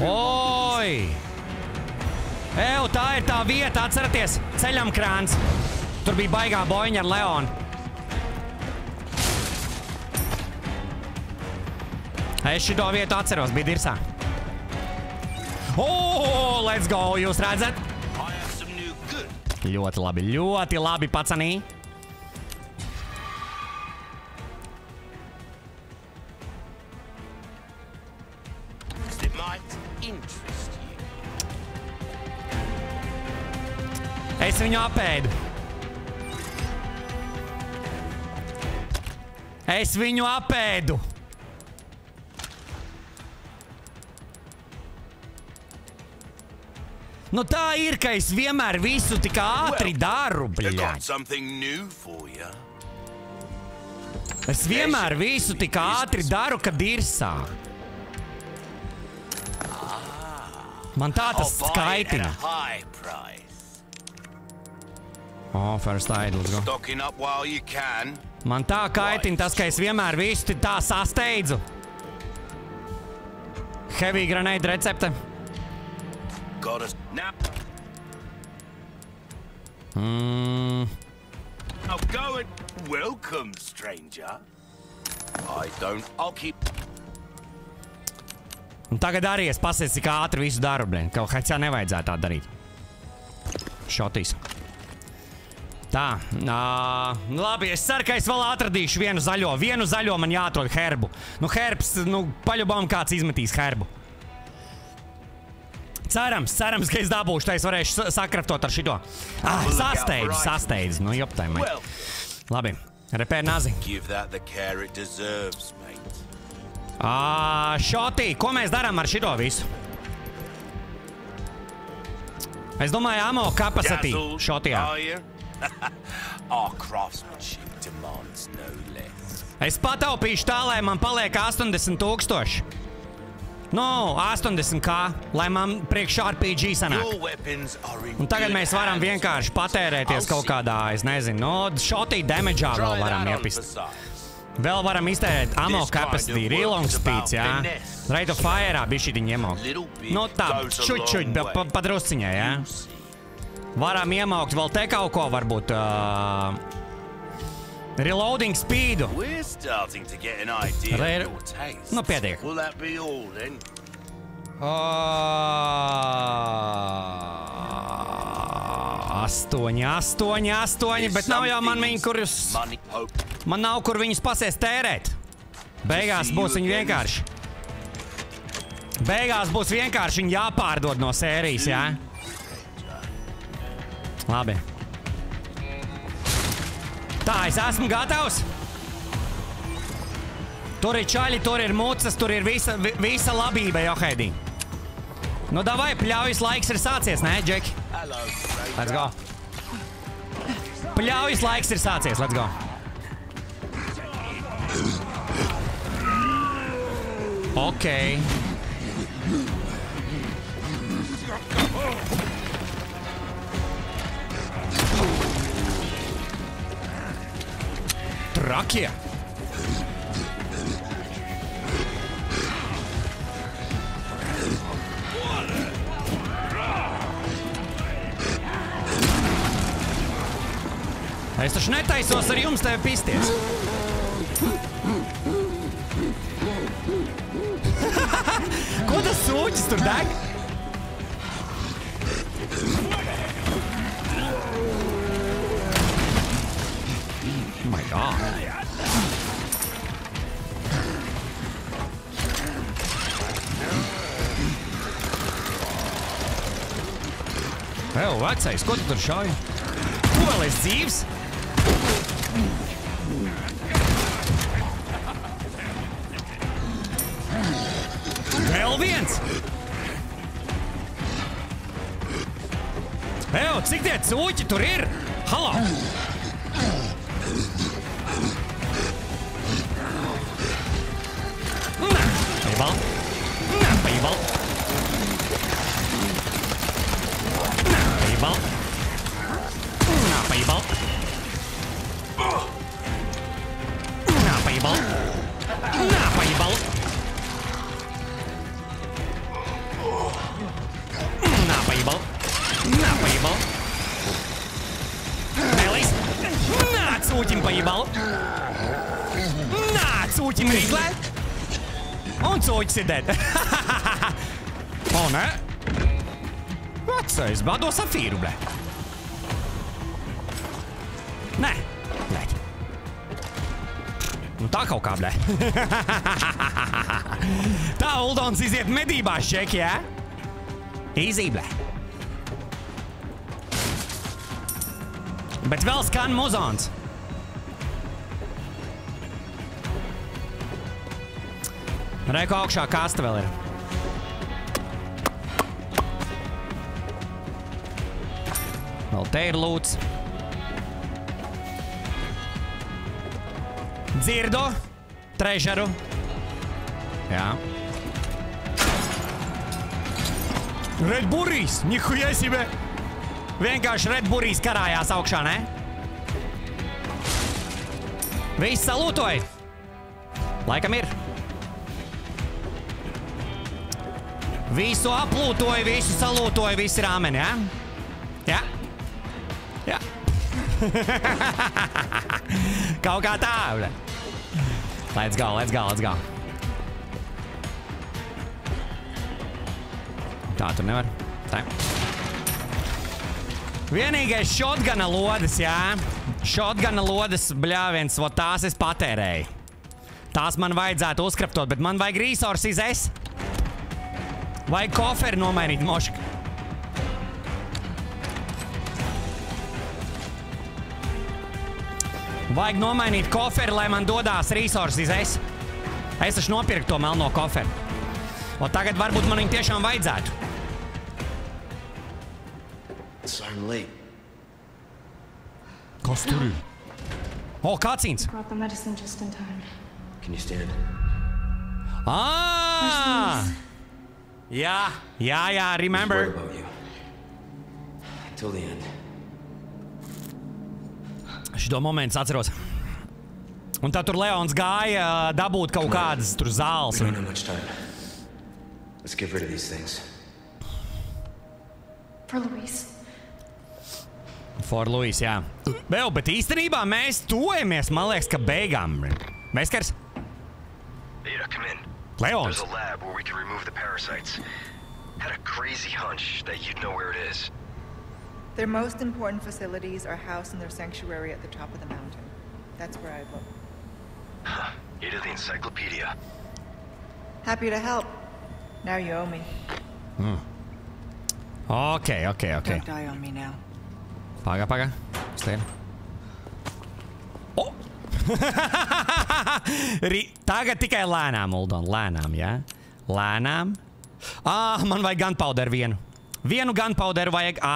B: Oi! Ew, tā ir tā vieta, atcerieties! Ceļam krāns. Tur bija baigā boiņa ar Leonu. Es šito vietu atceros, bija dirsā. O, let's go! Jūs redzat? Ļoti labi, ļoti labi, pacanī. Es viņu apēdu. Es viņu apēdu. Nu tā ir, ka es vienmēr visu tik ātri daru,
E: you.
B: Es vienmēr visu tik ātri daru, kad ir sāk. Man tā tas skaitina.
E: a high price.
B: O, first aid, let's go. Man tā kaitina tas, ka es vienmēr visu tā sasteidzu. Heavy grenade recepte.
E: Got us now.
B: Mm,
E: Now go and welcome, stranger. I don't. I'll keep.
B: un tagad arī es pasēju, cik ātri visu daru, blēn. Kaut kā cā nevajadzētu tā darīt. Šotīs. Tā, ā, nu labi, es ceru, ka es vēl atradīšu vienu zaļo. Vienu zaļo man jāatrod herbu. Nu, herbs, nu, paļubām kāds izmetīs herbu. Cerams, cerams, ka es dabūšu, tā es varēšu sa- sakraftot ar šito. Ah, sasteidzu, sasteidzu. Nu, joptai, man.
E: Well,
B: Labi, repēr nazi.
E: give that the care it deserves, mate.
B: Ā, Šotī, ko mēs darām ar šito visu? Es domāju, amo
G: Dazzled,
B: šotijā.
G: Our craftsmanship demands no less.
B: Es pataupīšu tā, lai man paliek 80 tūkstoši. Nu, 80 kā, lai man priekš RPG sanāk. Un tagad mēs varam vienkārši patērēties kaut kādā, es nezinu, no šotī damageā vēl varam iepist. Vēl varam iztērēt ammo capacity, reload speeds, jā. Rate of fire bija šī iemaukt.
G: Little bit
B: Nu tā, čučuļ, pa,
G: way.
B: pa drusciņai, jā. Varam iemaukt vēl te kaut ko, varbūt. Uh, reloading speedu.
G: We're starting to get an idea
B: Re-
G: of your taste.
B: Nu, pietiek.
G: Will that be all then?
B: Uh, astoņi, astoņi, astoņi, bet nav jau man viņi, kurus. Man nav kur viņus pasies tērēt. Beigās būs viņi vienkārši. Beigās būs vienkārši viņi jāpārdod no sērijas, jā? Labi. Tā, es esmu gatavs. Tur ir čaļi, tur ir mucas, tur ir visa, vi- visa labība, Johēdī. Nu, davai, pļaujas laiks ir sācies, nē, Džeki? Let's go. Pļaujas laiks ir sācies, let's go. Ok. Trakie. Es taču netaisos ar jums tevi pisties. Ko tas sūķis tur deg? God. Evo, vecais, ko tu tur šauji? Tu vēl esi dzīves? Vēl viens! Evo, cik tie cūķi tur ir? Halo! Nē, Ir dead! o, nē! Vecais, bado safīru, blē! Nē, blē! Nu tā kaut kā, blē! tā Uldons iziet medībās, čeki, jā? Easy, blē! Bet vēl skan muzons! Reiko augšā kasta vēl ir. Vēl te ir lūts. Dzirdu, trežaru. Jā. Red Burrijs, nihuja себе! Vienkārši Red Burrijs karājās augšā, ne? Viss salūtoja! Laikam ir. Visu aplūtoja, visu salūtoja, visi rāmeni, ja? Jā? Jā. Kaut kā tā, bre. Let's go, let's go, let's go. Tā tur nevar. Tā. Vienīgais shotguna lodes, jā. Shotguna lodes, bļāviens, vot tās es patērēju. Tās man vajadzētu uzkraptot, bet man vajag resources. Vajag koferi nomainīt mošku. Vajag nomainīt koferi, lai man dodās resursi. Es, es taču nopirku to melno koferi. O tagad varbūt man viņu tiešām vajadzētu. Kas tur ir? O, kācīns!
H: Brought
B: Ah! Jā, jā, jā,
F: Worried
B: remember.
F: about you. Till the end.
B: Šo momentu atceros. Un tad tur Leons gāja ā, dabūt kaut kādas tur zāles.
F: We don't have much time. Let's get rid of these things.
H: For Luis.
B: For Luis, jā. Vēl, bet īstenībā mēs tuvojamies, man liekas, ka beigām. Meskars?
E: Ada, come in.
B: Leons.
E: There's a lab where we can remove the parasites. Had a crazy hunch that you'd know where it is.
D: Their most important facilities are housed in their sanctuary at the top of the mountain. That's where I look.
E: Ada the encyclopedia.
D: Happy to help. Now you owe me. Hmm.
B: Ok, ok, ok.
D: Don't die on me now.
B: Paga, paga. Stēr. O! Tagad tikai lēnām, Uldon. Lēnām, jā? Lēnām. Ah, man vajag gunpowder vienu. Vienu gunpowder vajag. Ā.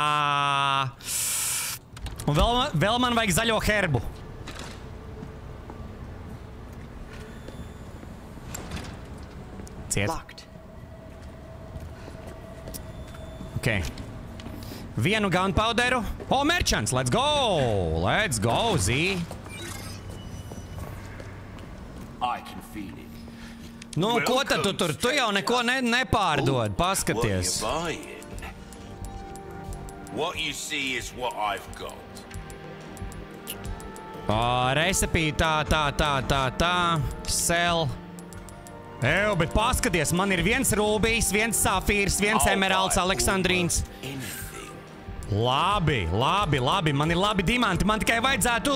B: Un vēl, vēl man vajag zaļo herbu. Ciet. Ok. Vienu gunpowderu. O, merchants, let's go! Let's go, Z! Nu, ko tad tu tur? Tu jau neko ne, nepārdod. Paskaties.
G: What you buying? What you see is what I've got.
B: O, recepī tā, tā, tā, tā, tā. Sell. Eju, bet paskaties, man ir viens rūbijs, viens safīrs, viens emeralds, Aleksandrīns. Labi, labi, labi. Man ir labi diamanti. Man tikai vajadzētu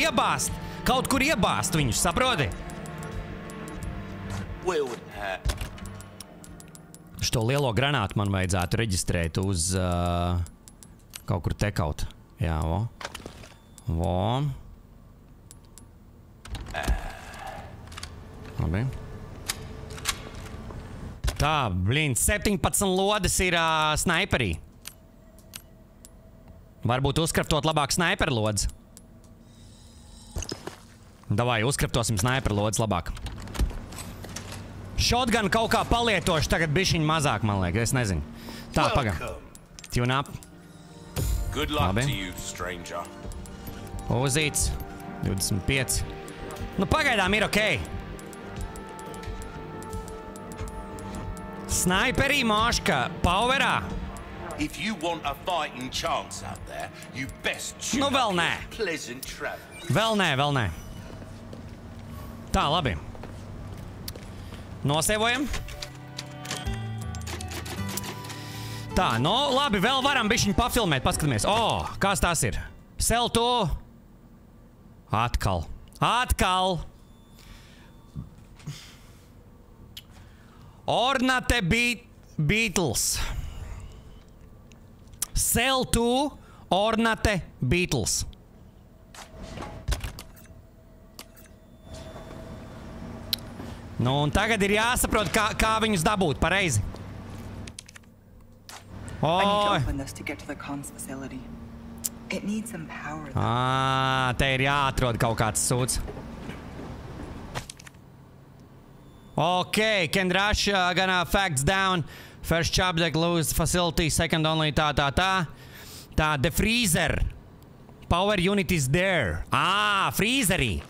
B: iebāzt. Kaut kur iebāzt viņus, saproti? Šo lielo granātu man vajadzētu reģistrēt uz uh, kaut kur tekaut. Jā, vo. Vo. Labi. Tā, blīn, 17 lodes ir uh, sniperī. Varbūt uzkraptot labāk sniperlodes. Davai, uzkraptosim sniperlodes labāk. Shotgun kaut kā palietošu, tagad bišķiņ mazāk, man liekas, es nezinu. Tā,
G: welcome.
B: Tune up.
G: Good luck
B: Labi.
G: to you, stranger.
B: Uzīts. 25. Nu, pagaidām ir ok. Sniperī māška, powerā.
G: If you want a fighting chance out there, you best tune
B: Nu, vēl nē.
G: your pleasant travel.
B: Vēl nē, vēl nē. Tā, labi. Nosēvojam. Tā, nu, labi, vēl varam bišķiņ pafilmēt, paskatāmies. O, oh, kas tas ir? Sel to. Atkal. Atkal. Ornate Be Beatles. Sell to Ornate Beatles. Nu, un tagad ir jāsaprot, kā, kā viņus dabūt pareizi. Oi!
D: open this to get to the cons facility. It needs some power. though.
B: Ā, te ir jāatrod kaut kāds sūds. Ok, can rush uh, gonna facts down. First object lose facility, second only tā, tā, tā. Tā, the freezer. Power unit is there. Ā, freezerī.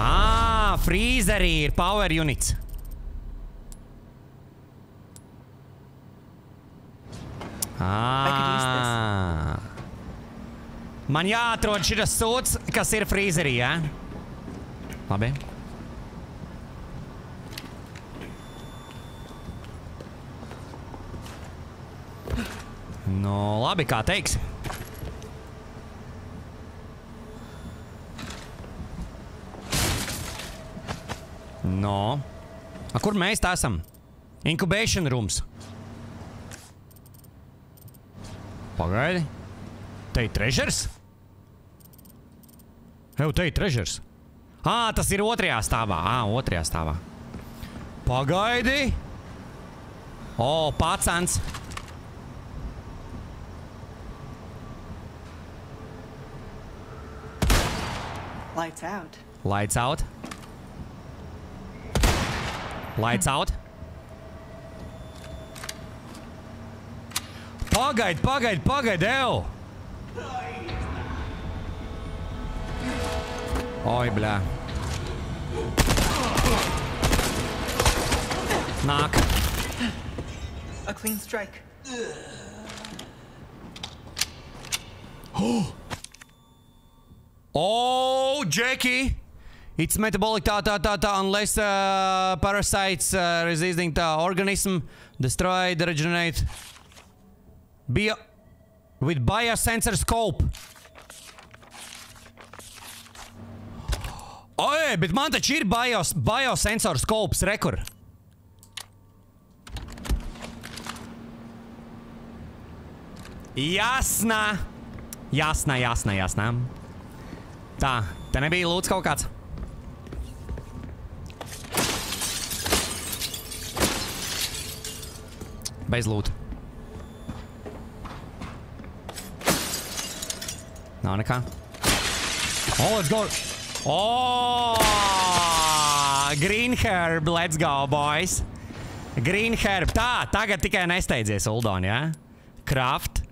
B: Ā, freezerī ir power units. Ā. Man jāatrod šis sūds, kas ir frīzerī, jā? Labi. Nu, labi, kā teiksi. No. A kur mēs tā esam? Incubation rooms. Pagaidi. Te ir treasures? Eju, te ir treasures. Ā, tas ir otrajā stāvā. Ā, otrajā stāvā. Pagaidi. O, pacans.
D: Lights out.
B: Lights out. Lights out. Pogaj, pogaj, pogaj, evo! Oj, bla. Knock.
D: A clean strike.
B: Oh! Oh, Jackie! It's metabolic tā, tā, tā, tā, unless uh, parasites uh, resisting the organism destroy, regenerate. Bio... With biosensor scope. Oi, bet man taču ir bios, biosensor scopes, rekur. Jasna! Jasna, jasna, jasna. Tā, te nebija lūdzu kaut kāds. Bez lūta. Nav nekā. Oh, let's go! Oh! Green herb, let's go, boys! Green herb. Tā, tagad tikai nesteidzies, Uldon, jā? Ja? Kraft.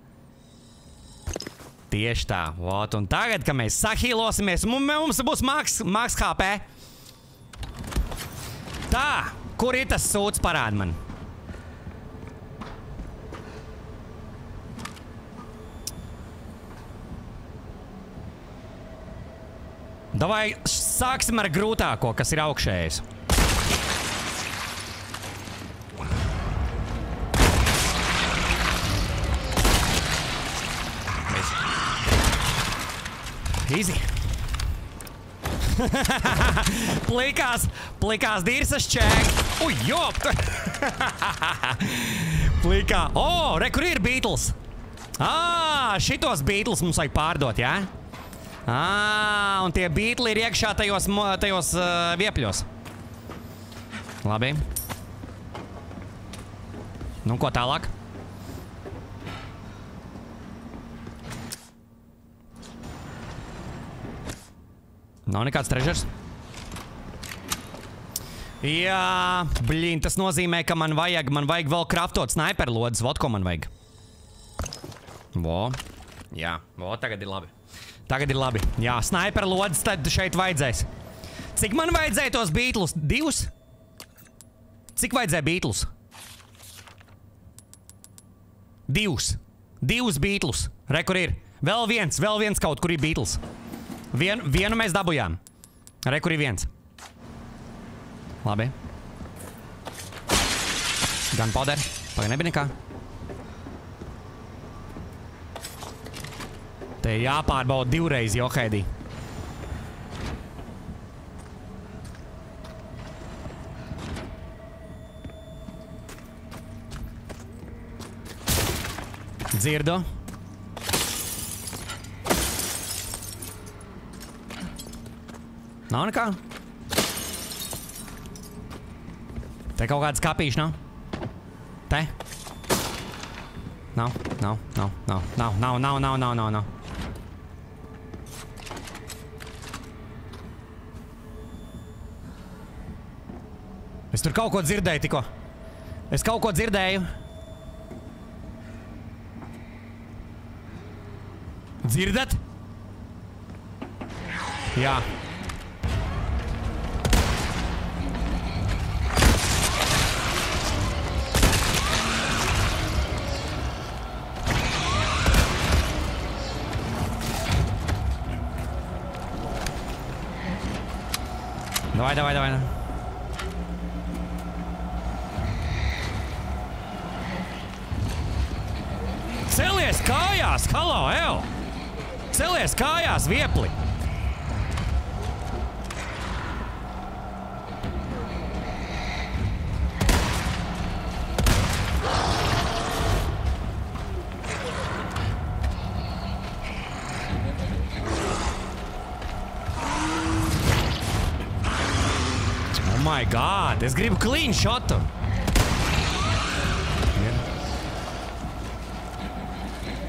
B: Tieši tā. Vot, un tagad, kad mēs sahīlosimies, mums, būs maks, maks HP. Tā, kur ir tas sūds parād man? Davai sāksim ar grūtāko, kas ir augšējais. Easy. plikās, plikās dīrsas čēk. Uj, jop! Plikā. O, oh, re, kur ir Beatles? Ā, šitos Beatles mums vajag pārdot, jā? Ā, un tie Beatles ir iekšā tajos, tajos uh, viepļos. Labi. Nu, ko tālāk? Nav nekāds trežers. Jā, blīn, tas nozīmē, ka man vajag, man vajag vēl kraftot sniperlodes, vot ko man vajag. Vo. Jā, vo, tagad ir labi. Tagad ir labi. Jā, sniperlodes tad šeit vajadzēs. Cik man vajadzēja tos Beatles? Divus? Cik vajadzēja Beatles? Divus. Divus Beatles. Re, kur ir? Vēl viens, vēl viens kaut kur ir Beatles. Vien, vienu mēs dabūjām. Re, kur ir viens. Labi. Gan powder. Pagaid, nebija nekā. Te jāpārbauda divreiz, jo Heidi. Dzirdu. Nav nekā? Te kaut kāds kapīši nav? Te? Nav, nav, nav, nav, nav, nav, nav, nav, nav, nav, nav. Es tur kaut ko dzirdēju tikko. Es kaut ko dzirdēju. Dzirdat? Jā. Давай, давай, давай. Celies kājās, viepli! Oh my god, es gribu clean shotu!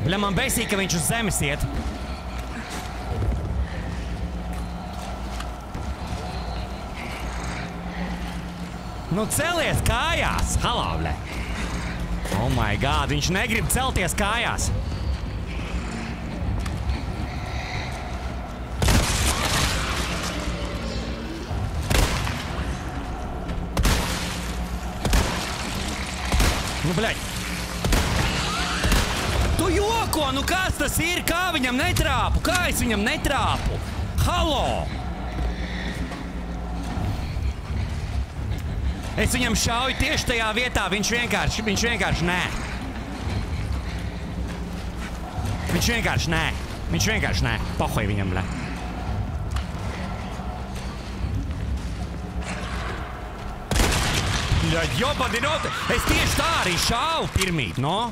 B: Bļa, man besīk, ka viņš uz zemes iet. Nu, celies kājās! Halāvlē! Oh, my God! Viņš negrib celties kājās! Nu, bļaļ! Tu joko! Nu, kas tas ir? Kā viņam netrāpu? Kā es viņam netrāpu? Halo! Es viņam šauju tieši tajā vietā. Viņš vienkārši, viņš vienkārši nē. Viņš vienkārši nē. Viņš vienkārši nē. Pohoj viņam, blē. Ja, jobadinot, es tieši tā arī šāvu pirmīt, no?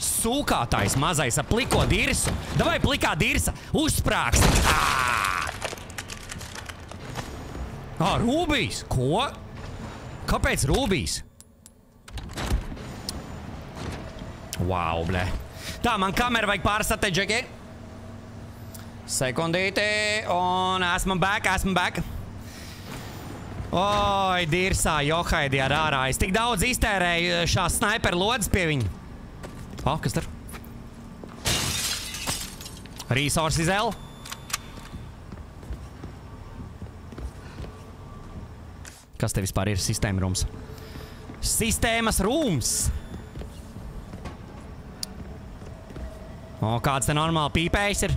B: Sūkātājs mazais ar pliko dirsu. Davai plikā dirsa, uzsprāgst. Ā, Ā, Rūbijs, ko? Kāpēc Rūbijs? Wow, blē. Tā, man kamera vajag pārstatēt, Džeki. Sekundīti, un esmu back, esmu back. Oi, dirsā, johaidi ar ārā. Es tik daudz iztērēju šās sniperu lodes pie viņa. O, kas tur? Resources L. Kas te vispār ir sistēma rūms? Sistēmas rūms! O, kāds te normāli pīpējs ir?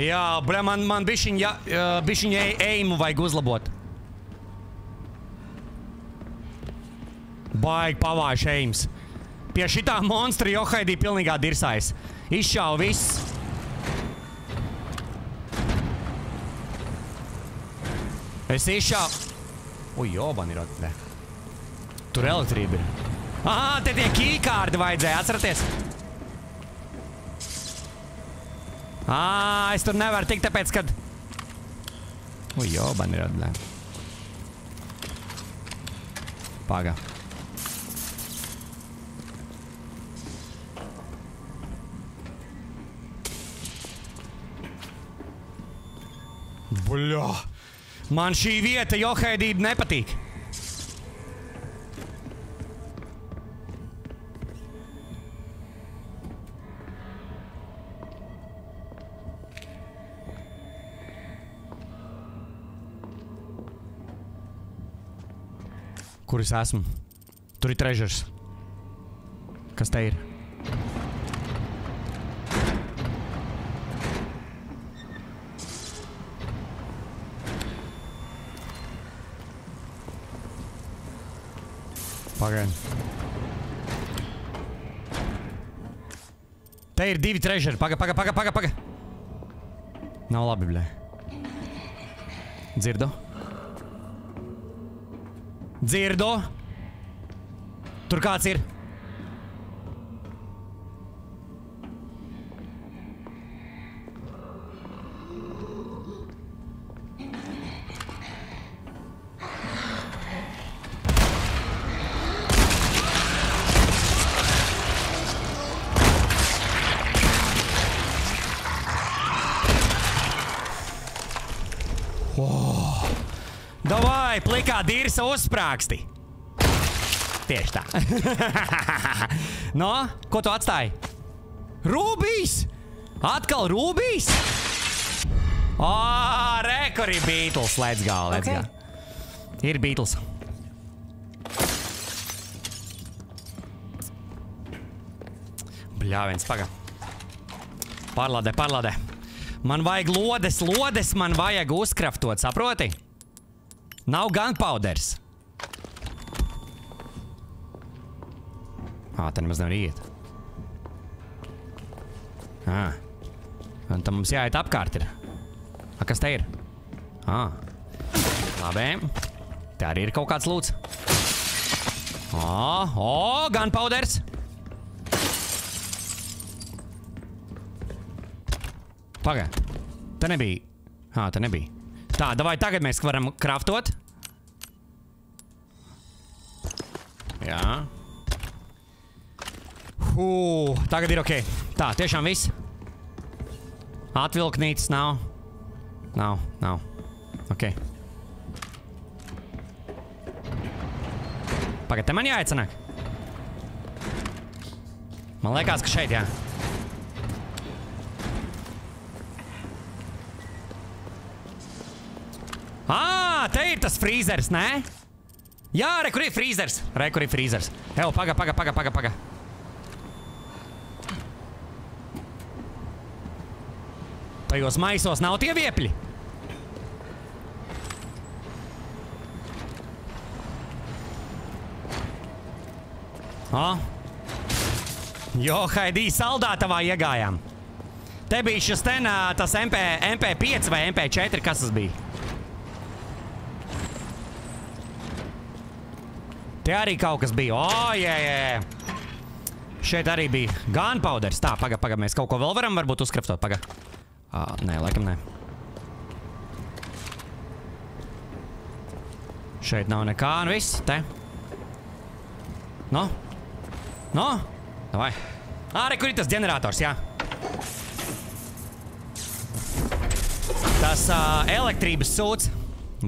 B: Jā, bļa, man, man bišķiņ, ja, bišķiņ eimu vajag uzlabot. Baigi pavājuši eims. Pie šitā monstra Johaidī pilnīgā dirsājas. Izšāva viss. Es izšāvu. Ui, joban ir atpē. Tur elektrība ir. Ā, te tie kīkārdi vajadzēja, atceraties? Ā, es tur nevaru tikt, tāpēc, kad... Ui, joban ir atpē. Paga. Bļā! Man šī vieta johaidība nepatīk. Kur es esmu? Tur ir trežers. Kas te ir? Pagaidi. Te ir divi trežeri. Paga, paga, paga, paga, paga. Nav labi, blē. Dzirdu. Dzirdu. Tur kāds ir. Davai, plikā dirsa uzsprāgsti. Tieši tā. no, ko tu atstāji? Rūbijs! Atkal Rūbijs! O, re, kur ir Beatles. Let's go, let's
D: Okay.
B: go. Ir Beatles. Bļāviens, paga. Pārlādē, pārlādē. Man vajag lodes, lodes man vajag uzkraftot, saproti? Nav gunpowders. Ā, te nemaz nevar iet. Ā. Un tam mums jāiet apkārt ir. A, kas te ir? Ā. Labi. Te arī ir kaut kāds lūdz. Ā, o, gunpowders. Paga. Te nebija. Ā, te nebija. Tā, davai tagad mēs varam kraftot. Jā. Hū, tagad ir ok. Tā, tiešām viss. Atvilknītes nav. Nav, nav. Ok. Pagad, te man jāicināk. Man liekas, ka šeit jā. Ā, te ir tas frīzers, nē? Nē? Jā, re, kur ir frīzers? Re, kur ir frīzers? Evo, paga, paga, paga, paga, paga. Tajos maisos nav tie viepļi. O. Jo, Haidī, saldātavā iegājām. Te bija šis ten, tas MP, MP5 vai MP4, kas tas bija? Te arī kaut kas bija. O, jē, jē. Šeit arī bija gunpowders. Tā, paga, paga, mēs kaut ko vēl varam varbūt uzkraftot, paga. Ā, nē, laikam nē. Šeit nav nekā, un viss, te. No? No? Davai. Ā, re, kur ir tas ģenerators, jā. Tas uh, elektrības sūds.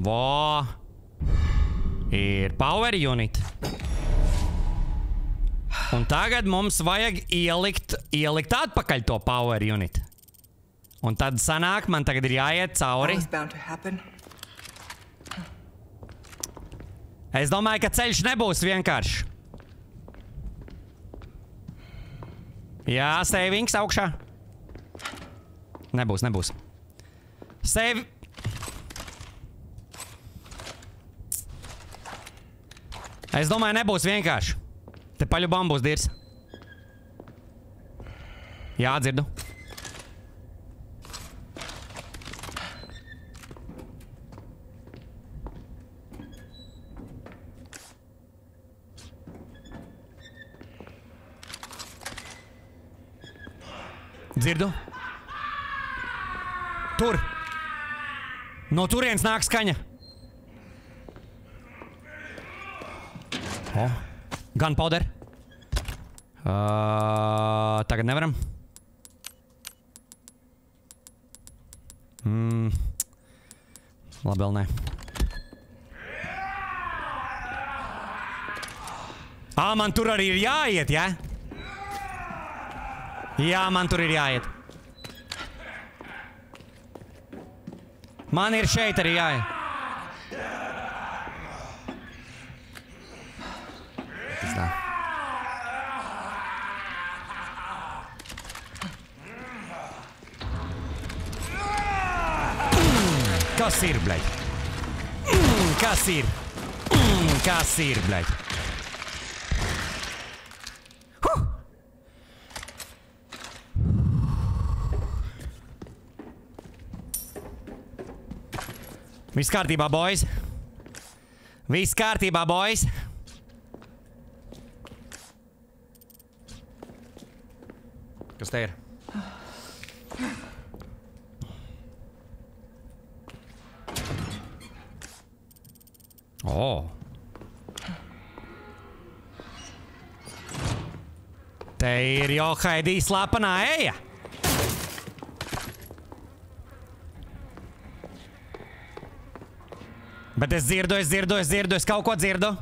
B: Vo. Ir power unit. Un tagad mums vajag ielikt, ielikt atpakaļ to power unit. Un tad sanāk, man tagad ir jāiet cauri. Es domāju, ka ceļš nebūs vienkāršs. Jā, sēvings augšā. Nebūs, nebūs. Sēvi. Es domāju, nebūs vienkārši. Te paļu bambus dirs. Jā, dzirdu. Dzirdu. Tur. No turienes nāk skaņa. O, gan powder. Uh, tagad nevaram. Mm. Labi, vēl nē. Ā, man tur arī ir jāiet, jā? Jā, man tur ir jāiet. Man ir šeit arī jāiet. Tas tā. Mm, Kas ir, bļaļ? Mm, Kas ir? Mm, Kas ir, bļaļ? Huh! Viss kārtībā, boys. Viss kārtībā, boys. Kas te ir? O. Te ir jau Haidī slēpenā eja. Bet es dzirdu, es dzirdu, es dzirdu, es kaut ko dzirdu.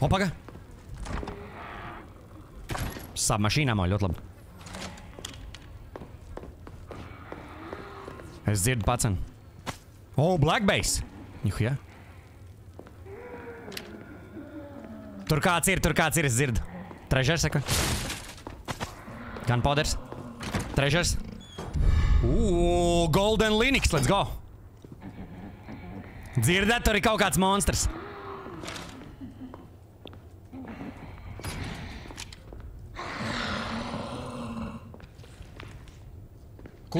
B: O, man ļoti labi. Es dzirdu pats. O, Black Base. Juhja. Tur kāds ir, tur kāds ir, es dzirdu. Trežers, saka. Gunpowders. Trežers. Ugh, Golden Linux, let's go. Dzirdat, tur ir kaut kāds monstrs.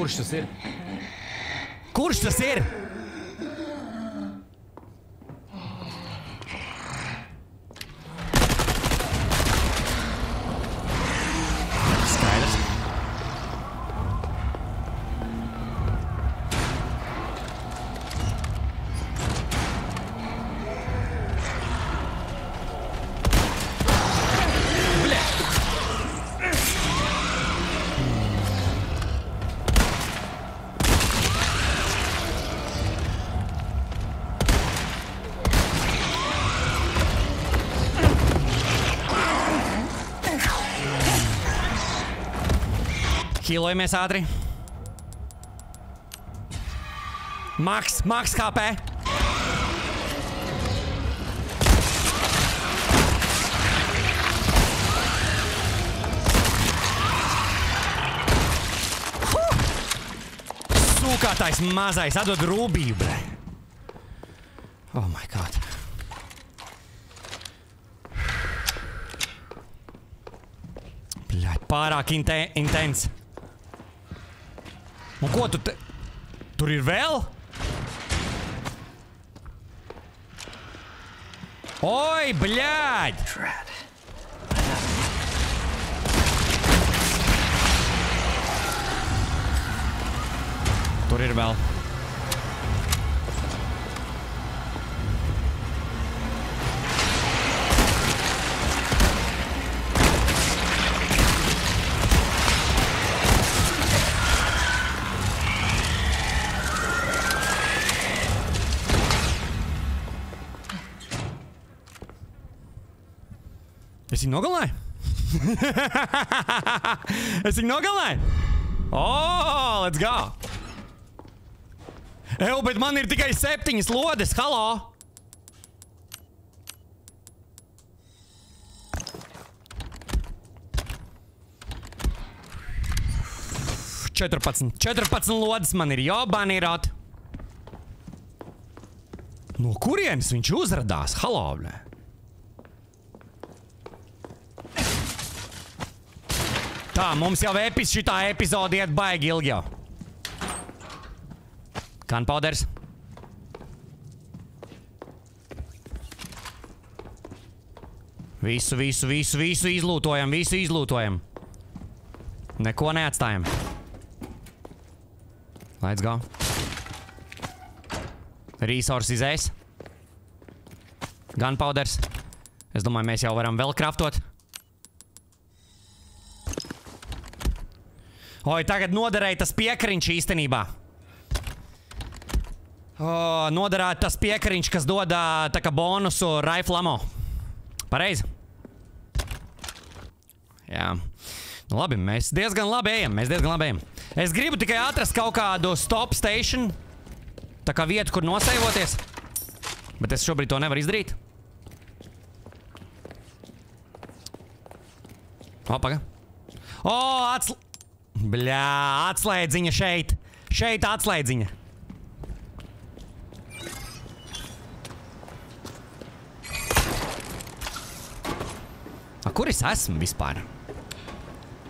B: Kurš tas ir? Kurš tas ir? Hilojamies ātri. Maks, maks HP. Sūkātais mazais atdod rūbību, bre. Oh my god. Bļaļ, pārāk inte intens. Un ko tu te... Tur ir vēl? Oi!
C: Drat.
B: Tur ir vēl. Es viņu nogalināju! es viņu nogalināju! Oh, let's go! Eju, bet man ir tikai septiņas lodes, halo! Četrpadsmit. Četrpadsmit lodes man ir jobanīrot. No kurienes viņš uzrādās? Halo! Blē? Tā, mums jau epis šitā epizode iet baigi ilgi jau. Gunpowders. Visu, visu, visu, visu izlūtojam, visu izlūtojam. Neko neatstājam. Let's go. Resources izēs. Gunpowders. Es domāju, mēs jau varam vēl kraftot. Oi, tagad noderēja tas piekariņš īstenībā. O, noderētu tas piekariņš, kas dod tā kā bonusu raiflamo. Pareizi? Jā. Nu, labi, mēs diezgan labi ejam. Mēs diezgan labi ejam. Es gribu tikai atrast kaut kādu stop station. Tā kā vietu, kur nosaivoties. Bet es šobrīd to nevaru izdarīt. O, paga. O, atsl... Bļā, atslēdziņa šeit. Šeit atslēdziņa. A, kur es esmu vispār?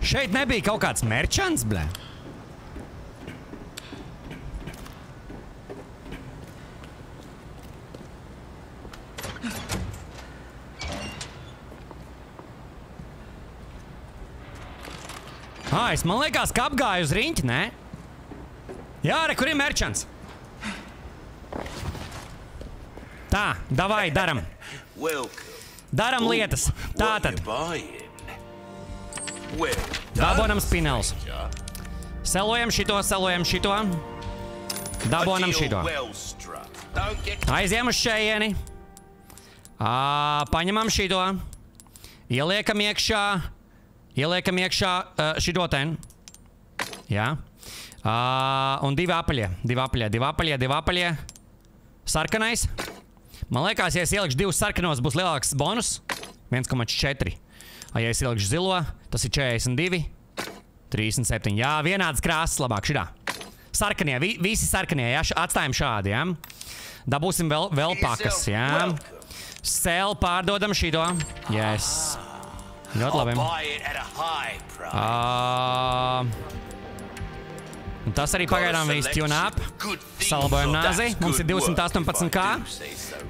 B: Šeit nebija kaut kāds merčants, blē. Ā, es man liekas, ka apgāju uz riņķi, nē? Jā, re, kur ir merčants? Tā, davai, daram. Daram lietas. Tātad, dabonam spinels. Selojam šito, selojam šito. Dabonam šito. Aizjām uz šejieni. Ā, Paņemam šito. Ieliekam iekšā. Ieliekam iekšā uh, šito ten. Jā. Ā, Un divi apaļie. Divi apaļie, divi apaļie, divi apaļie. Sarkanais. Man liekas, ja es ielikšu divus sarkanos, būs lielāks bonus. 1,4. A, Ja es ielikšu zilo, tas ir 42. 37. Jā, vienāds krāsas labāk šitā. Sarkanie, vi, visi sarkanie, jā, š- atstājam šādi, jā. Dabūsim vēl, vēl pakas, jā. Sēl pārdodam šito. Yes. Ļoti labi. Uh, un tas arī pagaidām viss tune up. Salabojam nāzi. Mums ir 218k.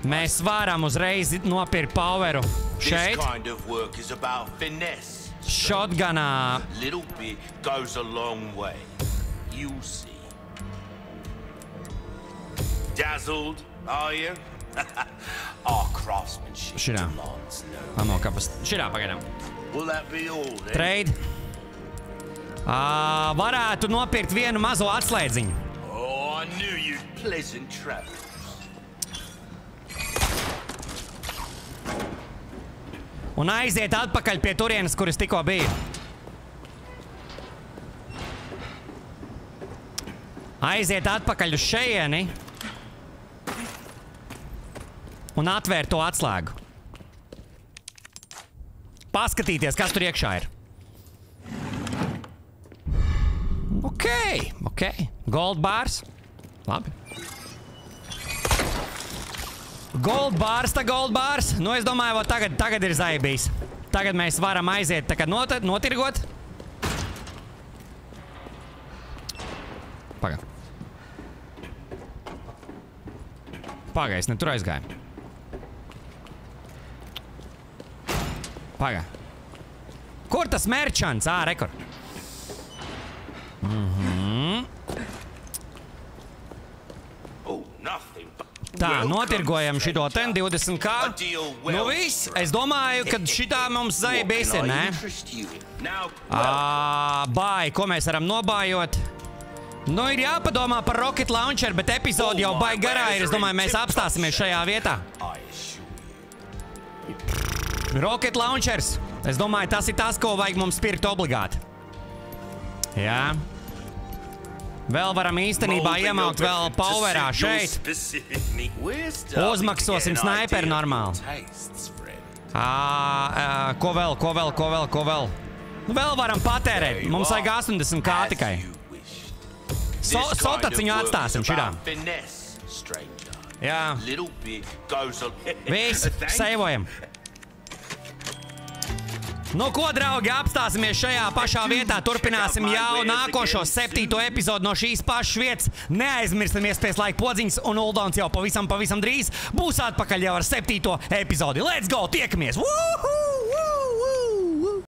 B: Mēs varam uzreiz nopirkt poweru šeit. Shotgunā.
G: Dazzled, are you?
B: Šitā.
G: demands no.
B: Ammo kapas. Šitā pagaidām. Trade. Uh, varētu nopirkt vienu mazo atslēdziņu.
G: Oh, I knew you'd pleasant travels.
B: Un aiziet atpakaļ pie turienes, kur es tikko biju. Aiziet atpakaļ uz šejieni. Un atvērt to atslēgu. Paskatīties, kas tur iekšā ir. Ok, ok. Gold bārs. Labi. Gold bārs, tā gold bārs. Nu, es domāju, va tagad, tagad ir zaibīs. Tagad mēs varam aiziet, tā kā not, notirgot. Paga. Paga, es ne tur aizgāju. Paga. Kur tas merčants? Ā, rekord.
G: Nothing but...
B: Tā, notirgojam šito ten 20 k.
G: A deal well
B: Nu viss, es domāju, ka šitā mums zaibīs ir?
G: Now,
B: Ā, Bāj, ko mēs varam nobājot? Nu, ir jāpadomā par Rocket Launcher, bet epizode jau baigi garā ir. Es domāju, mēs apstāsimies šajā vietā. Rocket Launchers. Es domāju, tas ir tas, ko vajag mums pirkt obligāti. Jā. Vēl varam īstenībā iemaukt vēl powerā šeit. Uzmaksosim snaiperu normāli. Ā, ko vēl, ko vēl, ko vēl, ko vēl? Nu, vēl varam patērēt. Mums vajag
G: are.
B: 80 kā
G: As
B: tikai.
G: you wished.
B: So, sotaciņu atstāsim
G: stranger.
B: Jā. Viss,
G: Thank
B: seivojam. Nu, ko, draugi, apstāsimies šajā pašā vietā. Turpināsim jau nākošo septīto epizodu no šīs pašas vietas. Neaizmirstam iespējas laika podziņas, un Uldons jau pavisam, pavisam drīz būs atpakaļ jau ar septīto epizodi. Let's go! Tiekamies! Woohoo!